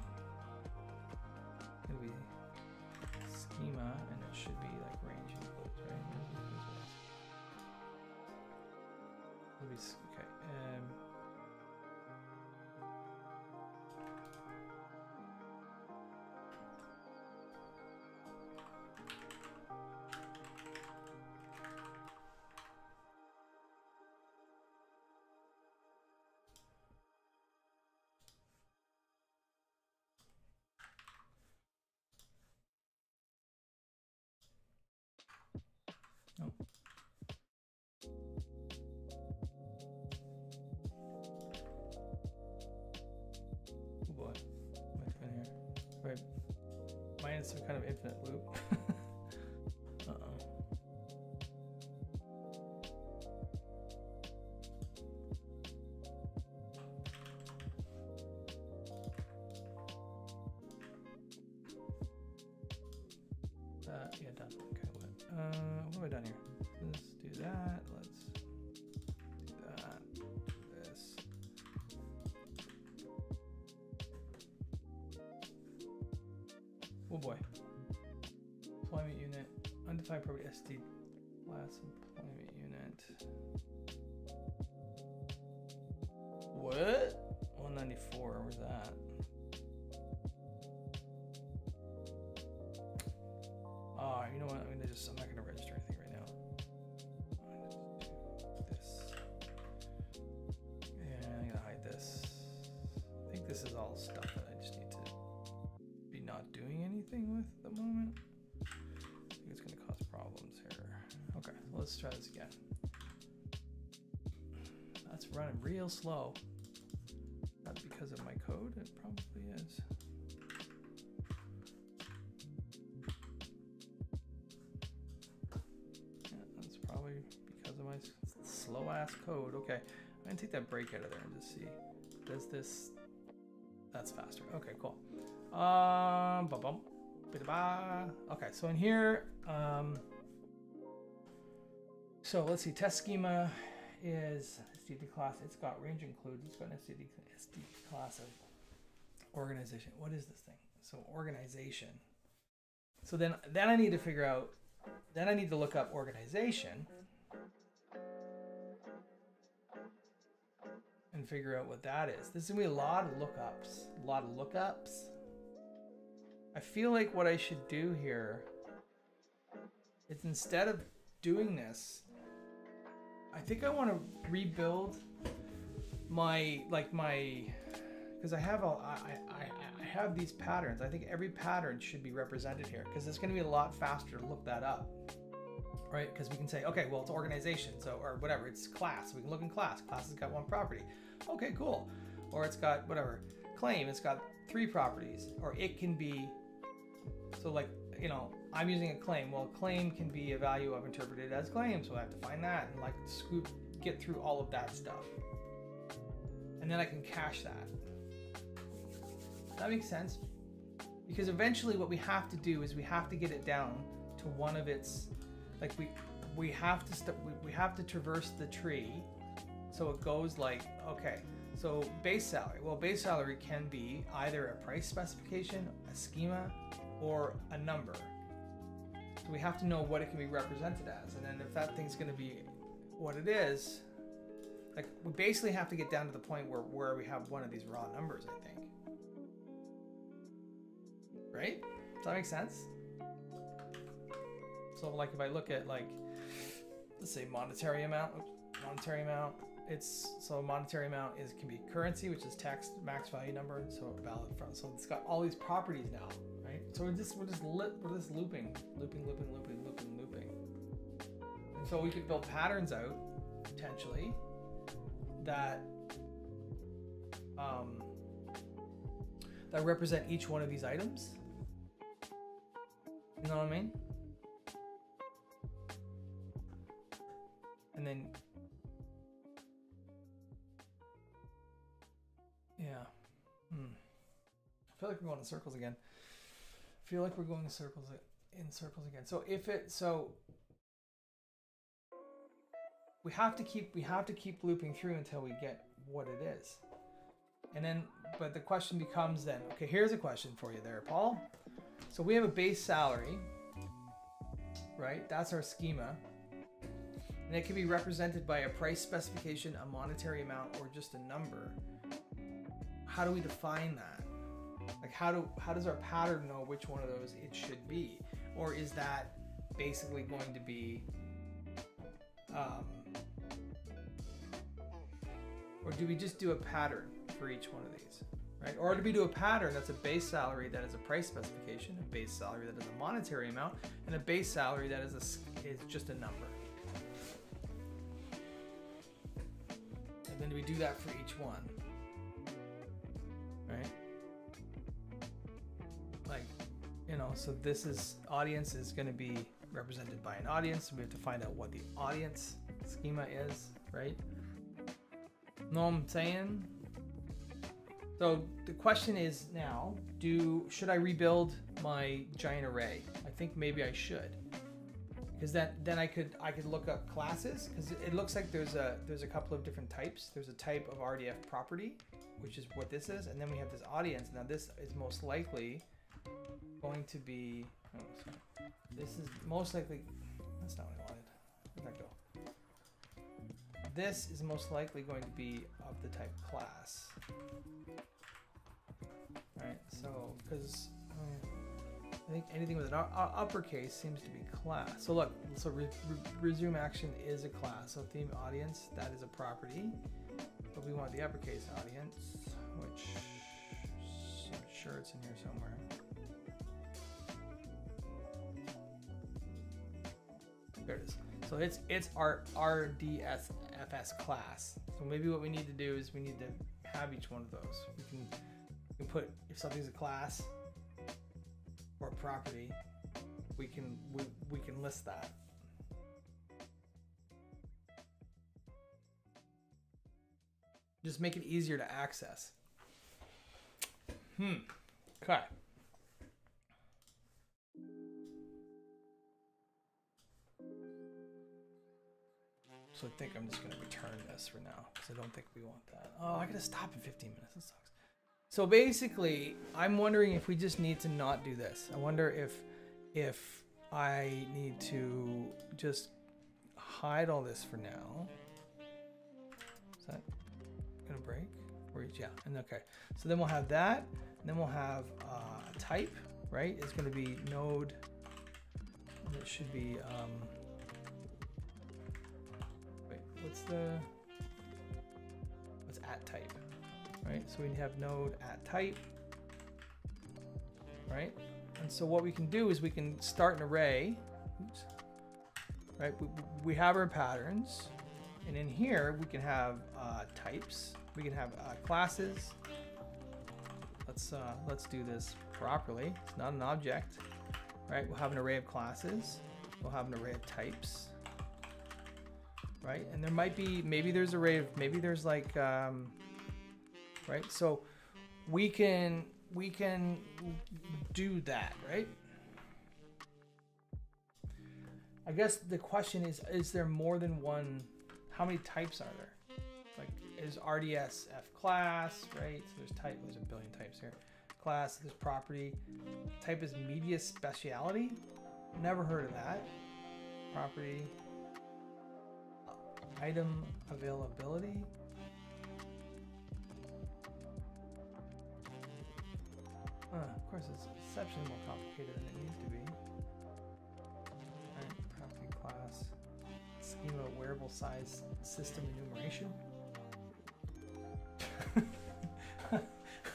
to be schema, and it should be like range includes, right? It'll be kind of infinite loop. uh oh. Uh, yeah, done. What? Uh, what have I done here? Let's do that. Let's do that. This. Oh boy. Undefined property STD class employment unit. What? 194. Where's that? Ah, you know what? I'm gonna just I'm not gonna register anything right now. This. Yeah, I'm gonna hide this. I think this is all stuff that I just need to be not doing anything with at the moment. let's try this again. That's running real slow. That's because of my code, it probably is. That's probably because of my slow ass code. Okay, I'm gonna take that break out of there and just see. Does this, that's faster. Okay, cool. Um, bum bum. Okay, so in here, um, so let's see. Test schema is STD class. It's got range includes. It's got an STD, STD class of organization. What is this thing? So organization. So then, then I need to figure out. Then I need to look up organization and figure out what that is. This is gonna be a lot of lookups. A lot of lookups. I feel like what I should do here is instead of doing this, I think I want to rebuild my like my because I have a I, I, I have these patterns. I think every pattern should be represented here because it's going to be a lot faster to look that up, right? Because we can say, okay, well, it's organization, so or whatever, it's class. We can look in class. Class has got one property. Okay, cool. Or it's got whatever claim. It's got three properties, or it can be. So like you know, I'm using a claim. Well, claim can be a value I've interpreted as claim, so I have to find that and like scoop get through all of that stuff, and then I can cache that. That makes sense. Because eventually what we have to do is we have to get it down to one of its like we we have to we have to traverse the tree so it goes like okay so base salary well base salary can be either a price specification a schema or a number we have to know what it can be represented as and then if that thing's going to be what it is like we basically have to get down to the point where where we have one of these raw numbers i think right? Does that make sense? So like if I look at like let's say monetary amount, monetary amount, it's so monetary amount is can be currency, which is text max value number, so valid from. So it's got all these properties now? So we're just we're just we're just looping, looping, looping, looping, looping, looping. And so we could build patterns out potentially that um, that represent each one of these items. You know what I mean? And then, yeah. Hmm. I feel like we're going in circles again. Feel like we're going in circles in circles again. So if it so we have to keep we have to keep looping through until we get what it is. And then but the question becomes then, okay, here's a question for you there, Paul. So we have a base salary, right? That's our schema. And it can be represented by a price specification, a monetary amount, or just a number. How do we define that? Like how do how does our pattern know which one of those it should be? Or is that basically going to be um, or do we just do a pattern for each one of these? Right? Or do we do a pattern that's a base salary that is a price specification, a base salary that is a monetary amount, and a base salary that is a is just a number? And then do we do that for each one? Right? You know, so this is audience is going to be represented by an audience. We have to find out what the audience schema is, right? Know what I'm saying? So the question is now, do should I rebuild my giant array? I think maybe I should. Because then then I could I could look up classes because it looks like there's a there's a couple of different types. There's a type of RDF property, which is what this is, and then we have this audience. Now this is most likely going to be oh, this is most likely that's not what I wanted. Where'd that go? This is most likely going to be of the type class. Alright, so, because uh, I think anything with an uppercase seems to be class. So look, so re re resume action is a class. So theme audience, that is a property. But we want the uppercase audience, which I'm sure it's in here somewhere. There it is. So it's it's our RDFS class. So maybe what we need to do is we need to have each one of those. We can we can put if something's a class or a property, we can we, we can list that. Just make it easier to access. Hmm. Okay. So I think I'm just gonna return this for now because I don't think we want that. Oh, I gotta stop in 15 minutes. That sucks. So basically, I'm wondering if we just need to not do this. I wonder if if I need to just hide all this for now. Is that gonna break? Or yeah, and okay. So then we'll have that, and then we'll have uh, type, right? It's gonna be node. And it should be um, what's the what's at type? Right? So we have node at type. Right? And so what we can do is we can start an array. Oops. Right? We, we have our patterns. And in here, we can have uh, types. We can have uh, classes. Let's uh, let's do this properly. It's not an object, right? We'll have an array of classes. We'll have an array of types, right? And there might be maybe there's a of maybe there's like um, right. So we can we can do that, right? I guess the question is: Is there more than one? How many types are there? Like, is RDS F class, right? So there's type. There's a billion types here. Class. There's property. Type is media speciality. Never heard of that. Property. Item availability. Uh, of course, it's exceptionally more complicated than it needs to be. Property class. Schema wearable size system enumeration.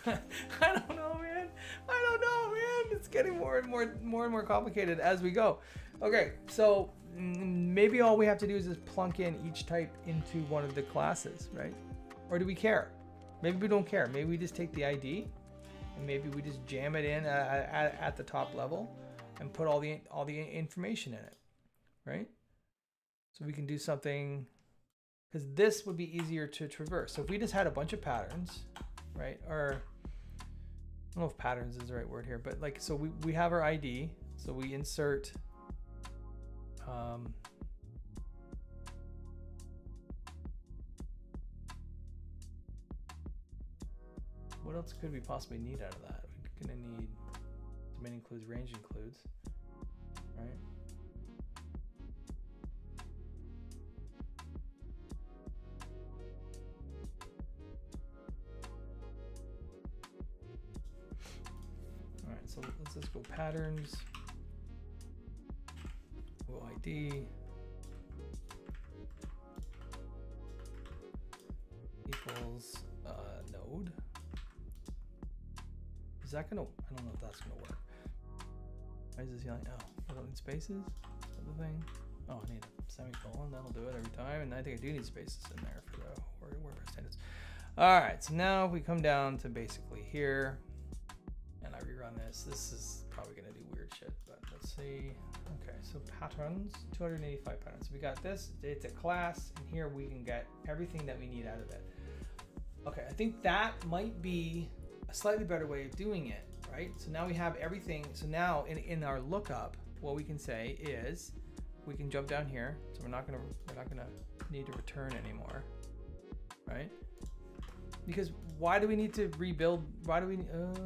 I don't know, man. I don't know, man. It's getting more and more, more and more complicated as we go. Okay, so maybe all we have to do is just plunk in each type into one of the classes, right? Or do we care? Maybe we don't care. Maybe we just take the ID and maybe we just jam it in at, at, at the top level and put all the all the information in it, right? So we can do something because this would be easier to traverse. So if we just had a bunch of patterns, right? Or I don't know if patterns is the right word here, but like so we, we have our ID, so we insert um, what else could we possibly need out of that? We're gonna need domain includes range includes, right? All right, so let's just go patterns, OID equals uh, node. Is that gonna? I don't know if that's gonna work. Why is this yelling? Oh, I don't need spaces. Is that the thing? Oh, I need a semicolon. That'll do it every time. And I think I do need spaces in there for the word WordPress standards. All right, so now if we come down to basically here, and I rerun this. This is probably gonna do weird shit, but let's see. Okay, so patterns, 285 patterns. We got this. It's a class, and here we can get everything that we need out of it. Okay, I think that might be a slightly better way of doing it, right? So now we have everything. So now in, in our lookup, what we can say is we can jump down here. So we're not gonna we're not gonna need to return anymore, right? Because why do we need to rebuild? Why do we? Uh,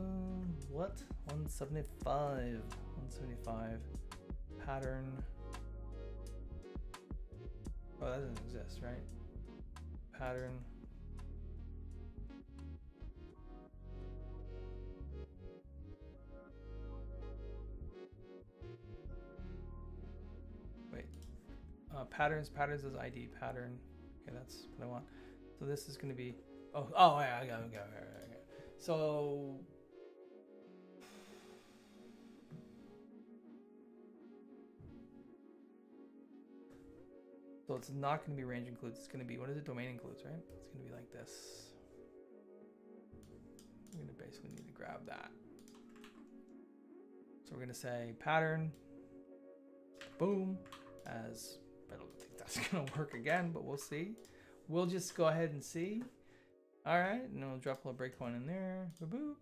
what? 175. 175 pattern. Oh, that doesn't exist, right? Pattern. Wait. Uh, patterns. Patterns is ID pattern. Okay, that's what I want. So this is going to be. Oh, oh yeah, I got it. So So it's not going to be range includes. It's going to be, what is it? Domain includes, right? It's going to be like this. I'm going to basically need to grab that. So we're going to say pattern, boom, as, I don't think that's going to work again, but we'll see. We'll just go ahead and see. All right, and we'll drop a little breakpoint in there. Boop, boop.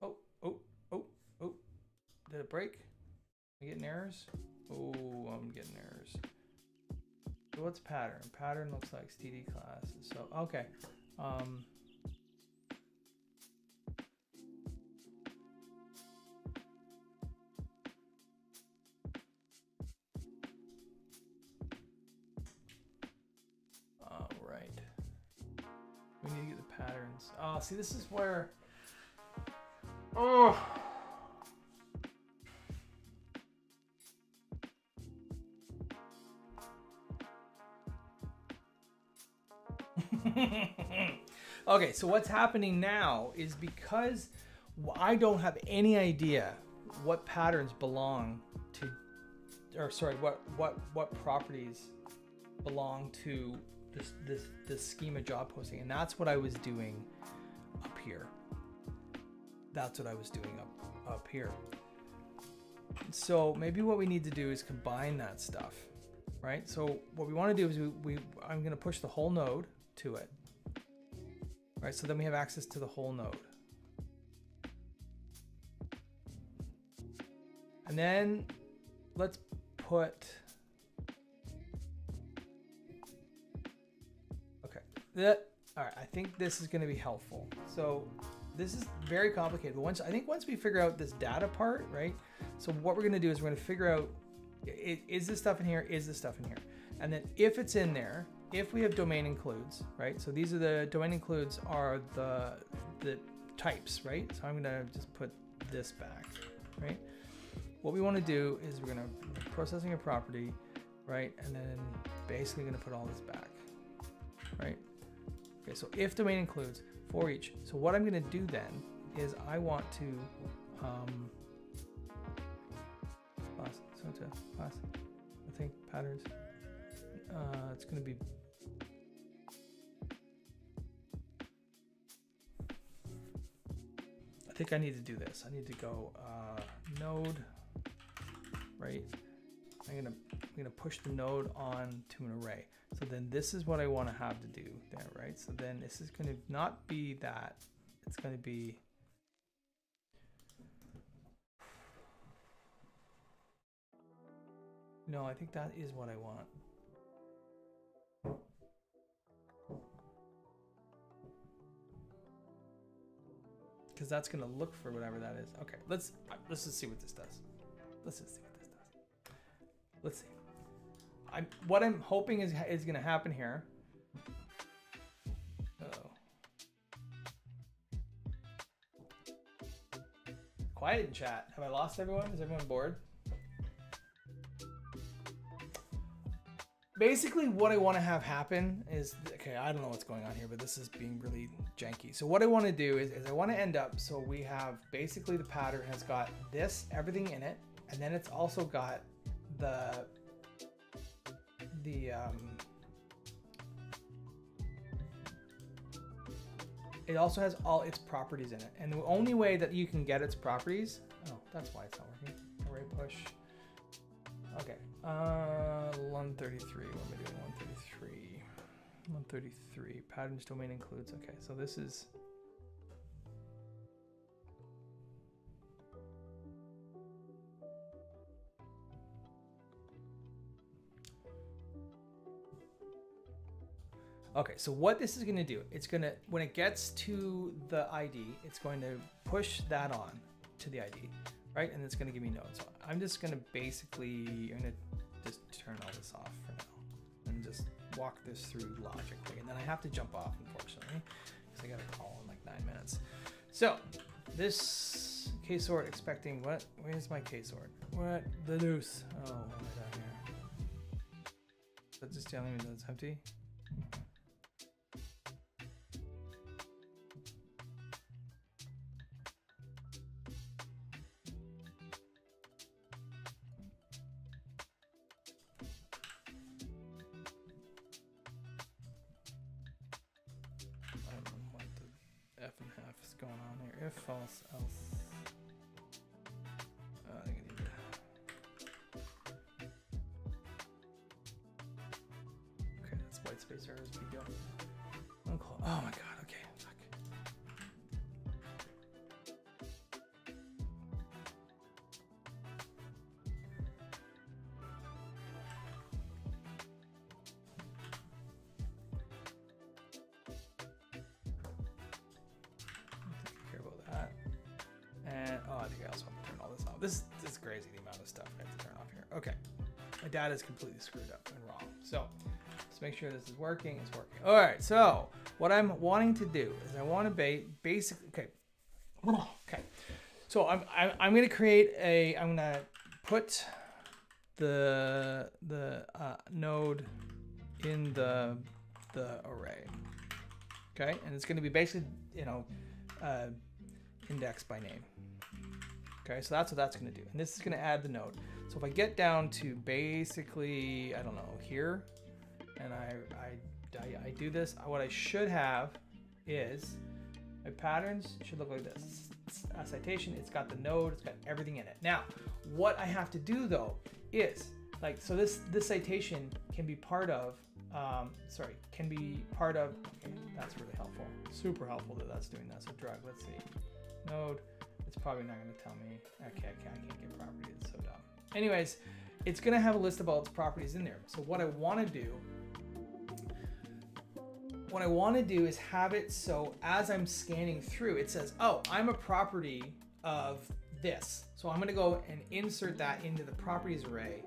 Oh, oh, oh, oh. Did it break? Am I getting errors? Oh, I'm getting errors. What's pattern? Pattern looks like std class. So, okay. Um, all right. We need to get the patterns. Oh, see, this is where. Oh. okay, so what's happening now is because I don't have any idea what patterns belong to, or sorry, what what what properties belong to this this this schema job posting, and that's what I was doing up here. That's what I was doing up up here. So maybe what we need to do is combine that stuff, right? So what we want to do is we, we I'm going to push the whole node to it, right? So then we have access to the whole node. And then let's put Okay. That all right, I think this is going to be helpful. So this is very complicated, but once I think once we figure out this data part, right? So what we're going to do is we're going to figure out is this stuff in here? Is this stuff in here? And then if it's in there, if we have domain includes, right? So these are the domain includes are the the types, right? So I'm going to just put this back, right? What we want to do is we're going to processing a property, right? And then basically going to put all this back, right? Okay, so if domain includes for each. So what I'm going to do then is I want to um, class, so to class, I think patterns. Uh, it's going to be think I need to do this. I need to go uh, node, right? I'm gonna I'm gonna push the node on to an array. So then this is what I want to have to do there, right? So then this is to not be that. It's to be No, I think that is what I want. Because that's going to look for whatever that is. Okay, let's let's just see what this does. Let's just see what this does. Let's see. I'm what I'm hoping is is going to happen here. Uh-oh. Quiet in chat. Have I lost everyone? Is everyone bored? Basically, what I want to have happen is okay. I don't know what's going on here, but this is being really janky. So what I want to do is, is I want to end up so we have basically the pattern has got this everything in it, and then it's also got the the um, it also has all its properties in it and the only way that you can get its properties oh that's why it's not working array push okay uh 133 what am i doing 133 133 patterns domain includes okay so this is Okay, so what this is going to do, it's going to, when it gets to the ID, it's going to push that on to the ID, right? And it's going to give me nodes. I'm just going to basically, I'm to just turn all this off for now and just walk this through logically. And then I have to jump off, unfortunately, because I got a call in like nine minutes. So this K-sort expecting what? Where's my K-sort? What? The deuce. Oh, what am I down here? That's just telling me that it's empty. I also have to turn all this off. This, this is crazy the amount of stuff I have to turn off here. Okay. My data is completely screwed up and wrong. So let's make sure this is working. It's working. All right. So what I'm wanting to do is I want to ba- basically, okay. Okay. So I'm, I'm, I'm going to create a, I'm going to put the, the uh, node in the, the array. Okay. And it's going to be basically, you know, uh, index by name. Okay, so that's what that's to do. And this is to add the node. So if I get down to basically, I don't know, here, and I, I, I, I do this, what I should have is my patterns should look like this. A citation, it's got the node, it's got everything in it. Now, what I have to do though is, like, so this, this citation can be part of, um, sorry, can be part of, okay, that's really helpful. Super helpful that that's doing that. So drag, let's see, node, it's probably not to tell me. Okay, I can't, I can't get property, It's so dumb. Anyways, it's to have a list of all its properties in there. So what I want to do, what I want to do is have it so as I'm scanning through, it says, oh, I'm a property of this. So I'm to go and insert that into the properties array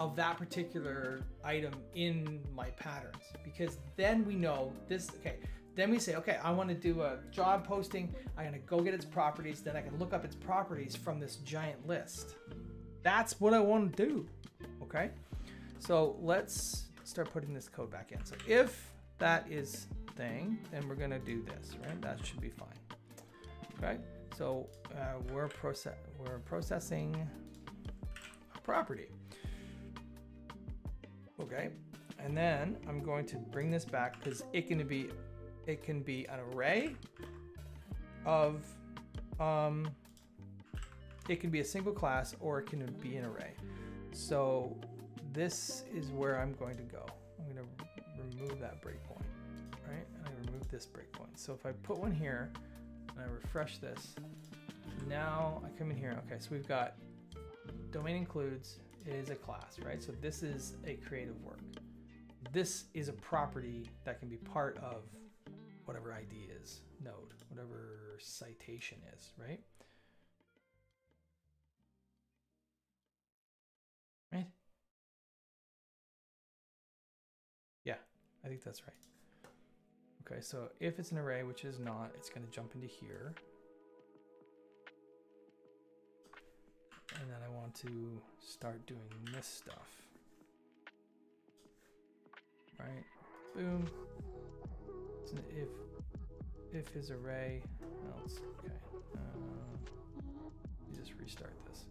of that particular item in my patterns because then we know this okay then we say okay i want to do a job posting. I'm going to go get its properties. Then i can look up its properties from this giant list. That's what i want to do okay? So let's start putting this code back in. So if that is thing then we're going to do this right? That should be fine okay? So uh, we're process we're processing a property. Okay and then I'm going to bring this back because it can be it can be an array of um it can be a single class or it can be an array. So this is where I'm going to go. I'm going to remove that breakpoint right? And I remove this breakpoint. So if I put one here and I refresh this now I come in here. Okay so we've got domain includes is a class, right? So this is a creative work. This is a property that can be part of whatever ID is, node, whatever citation is, right? Right? Yeah, I think that's right. Okay, so if it's an array, which is not, it's going to jump into here. and then I want to start doing this stuff. Right, boom. If if is array else. Okay, um, let me just restart this.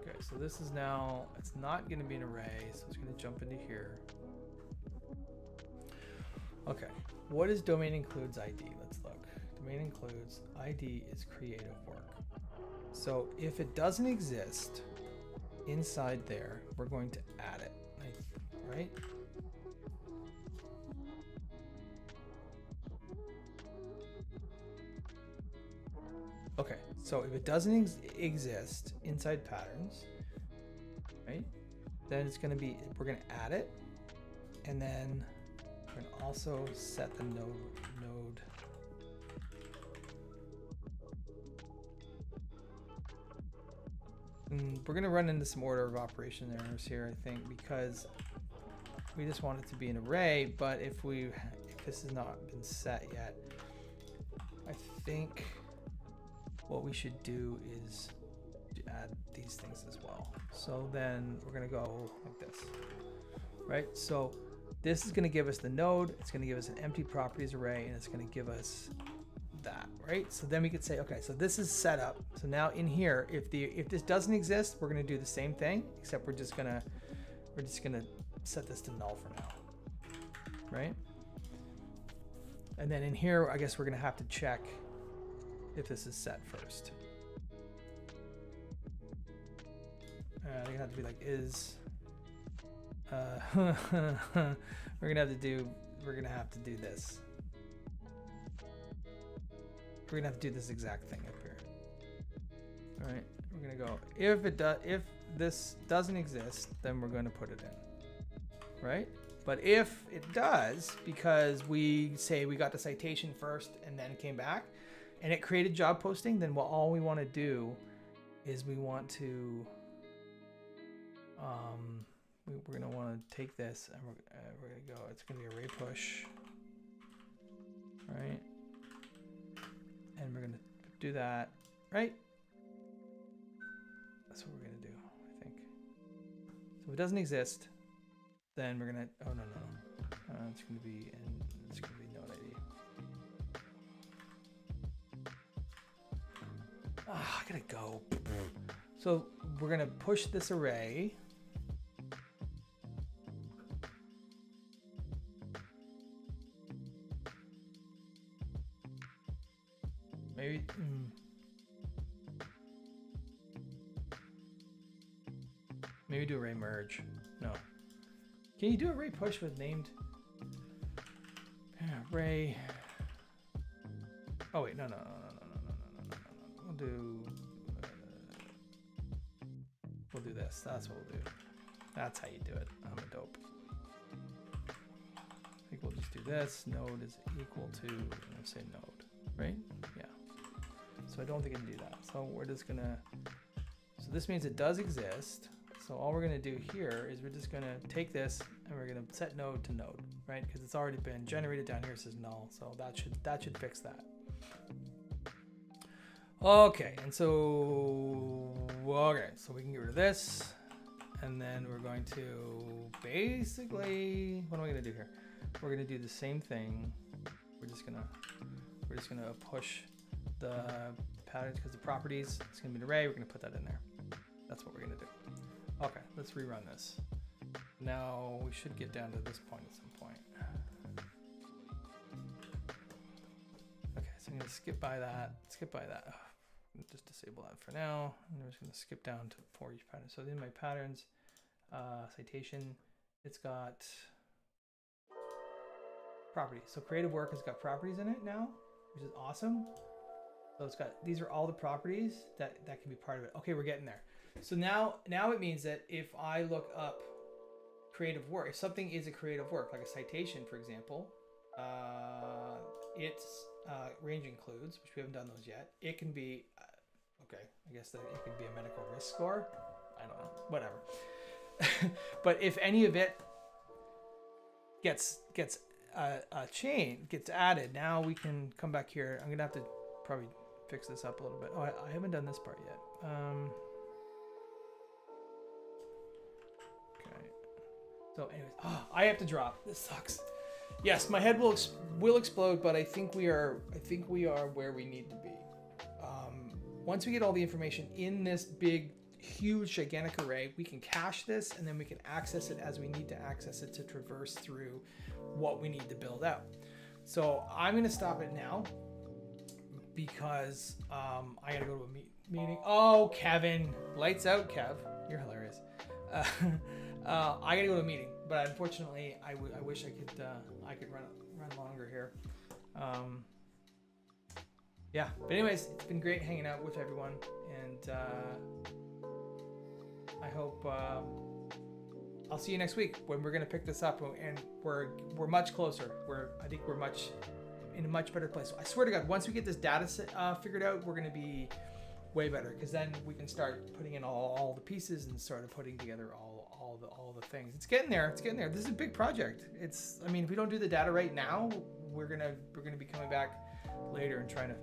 Okay, so this is now it's not going to be an array, so it's going to jump into here. Okay, what is domain includes ID? Let's look. Domain includes ID is creative work. So if it doesn't exist inside there, we're going to add it, right? Okay, so if it doesn't ex exist inside patterns, right, then it's going to be, we're going to add it, and then we're to also set the node, node Mm, we're gonna run into some order of operation errors here, I think, because we just want it to be an array, but if we, if this has not been set yet, I think what we should do is add these things as well. So then we're gonna go like this, right? So this is gonna give us the node, it's gonna give us an empty properties array, and it's gonna give us that, right? So then we could say, okay, so this is set up. So now in here, if the if this doesn't exist, we're gonna do the same thing, except we're just gonna we're just gonna set this to null for now, right? And then in here, I guess we're gonna have to check if this is set first. Uh, they're gonna have to be like is. Uh, we're gonna have to do. We're gonna have to do this. we're gonna have to do this exact thing up here. All right, we're gonna go. If it does, if this doesn't exist, then we're gonna put it in, right? But if it does, because we say we got the citation first and then came back, and it created job posting, then what all we want to do is we want to, um, we, we're gonna want to take this and we're, uh, we're gonna go. It's gonna be array push, right? And we're gonna do that, right? That's what we're gonna do, I think. So if it doesn't exist, then we're gonna. Oh no no, uh, it's gonna be and Oh, I gotta go. So we're gonna push this array. Maybe. Mm. Maybe do array merge. No. Can you do array push with named array? Oh wait, no, no, no, no do. Uh, we'll do this. That's what we'll do. That's how you do it. I'm a dope. I think we'll just do this. Node is equal to. Gonna say node, right? Yeah. So I don't think I can do that. So we're just gonna. So this means it does exist. So all we're gonna do here is we're just gonna take this and we're gonna set node to node, right? Because it's already been generated down here. It says null, so that should that should fix that. Okay, and so okay, so we can get rid of this, and then we're going to basically what am I gonna do here? We're gonna do the same thing. We're just gonna we're just gonna push the patterns because the properties it's gonna be an array. We're gonna put that in there. That's what we're gonna do. Okay, let's rerun this. Now we should get down to this point at some point. I'm gonna skip by that, skip by that. Just disable that for now. And I'm just gonna skip down to for each pattern. So in my patterns, uh, citation, it's got properties. So creative work has got properties in it now, which is awesome. So it's got these are all the properties that that can be part of it. Okay, we're getting there. So now now it means that if I look up creative work, if something is a creative work, like a citation, for example, uh, its uh, range includes, which we haven't done those yet. It can be uh, okay. I guess that it could be a medical risk score. I don't know, whatever. but if any of it gets gets a, a chain gets added, now we can come back here. I'm gonna have to probably fix this up a little bit. Oh, I, I haven't done this part yet. Um, okay. So, anyways, oh, I have to drop. This sucks. Yes, my head will ex- will explode, but I think we are. I think we are where we need to be. Um, once we get all the information in this big, huge, gigantic array, we can cache this, and then we can access it as we need to access it to traverse through what we need to build out. So I'm gonna stop it now because um, I gotta go to a meet- meeting. Oh, Kevin, lights out, Kev. You're hilarious. Uh, uh, I gotta go to a meeting, but unfortunately, I, wish I could uh, I could run run longer here. Um, yeah, but anyways, it's been great hanging out with everyone, and uh, I hope uh, I'll see you next week when we're gonna pick this up, and we're we're much closer. We're I think we're much in a much better place. I swear to God, once we get this data set, uh, figured out, we're gonna be way better because then we can start putting in all, all the pieces and sort of putting together all all the all the things. It's getting there. It's getting there. This is a big project. It's I mean, if we don't do the data right now, we're gonna we're gonna be coming back later and trying to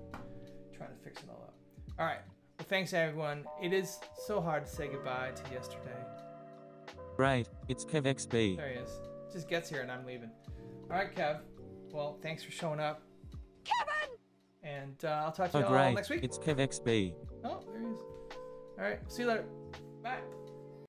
trying to fix it all up. All right. Well, thanks everyone. It is so hard to say goodbye to yesterday. Right. it's KevXB. There he is. Just gets here and I'm leaving. All right, Kev. Well, thanks for showing up. Kevin. And uh, I'll talk to Oh you all great, next week. it's KevXB. Oh, there he is. All right. See you later. Bye.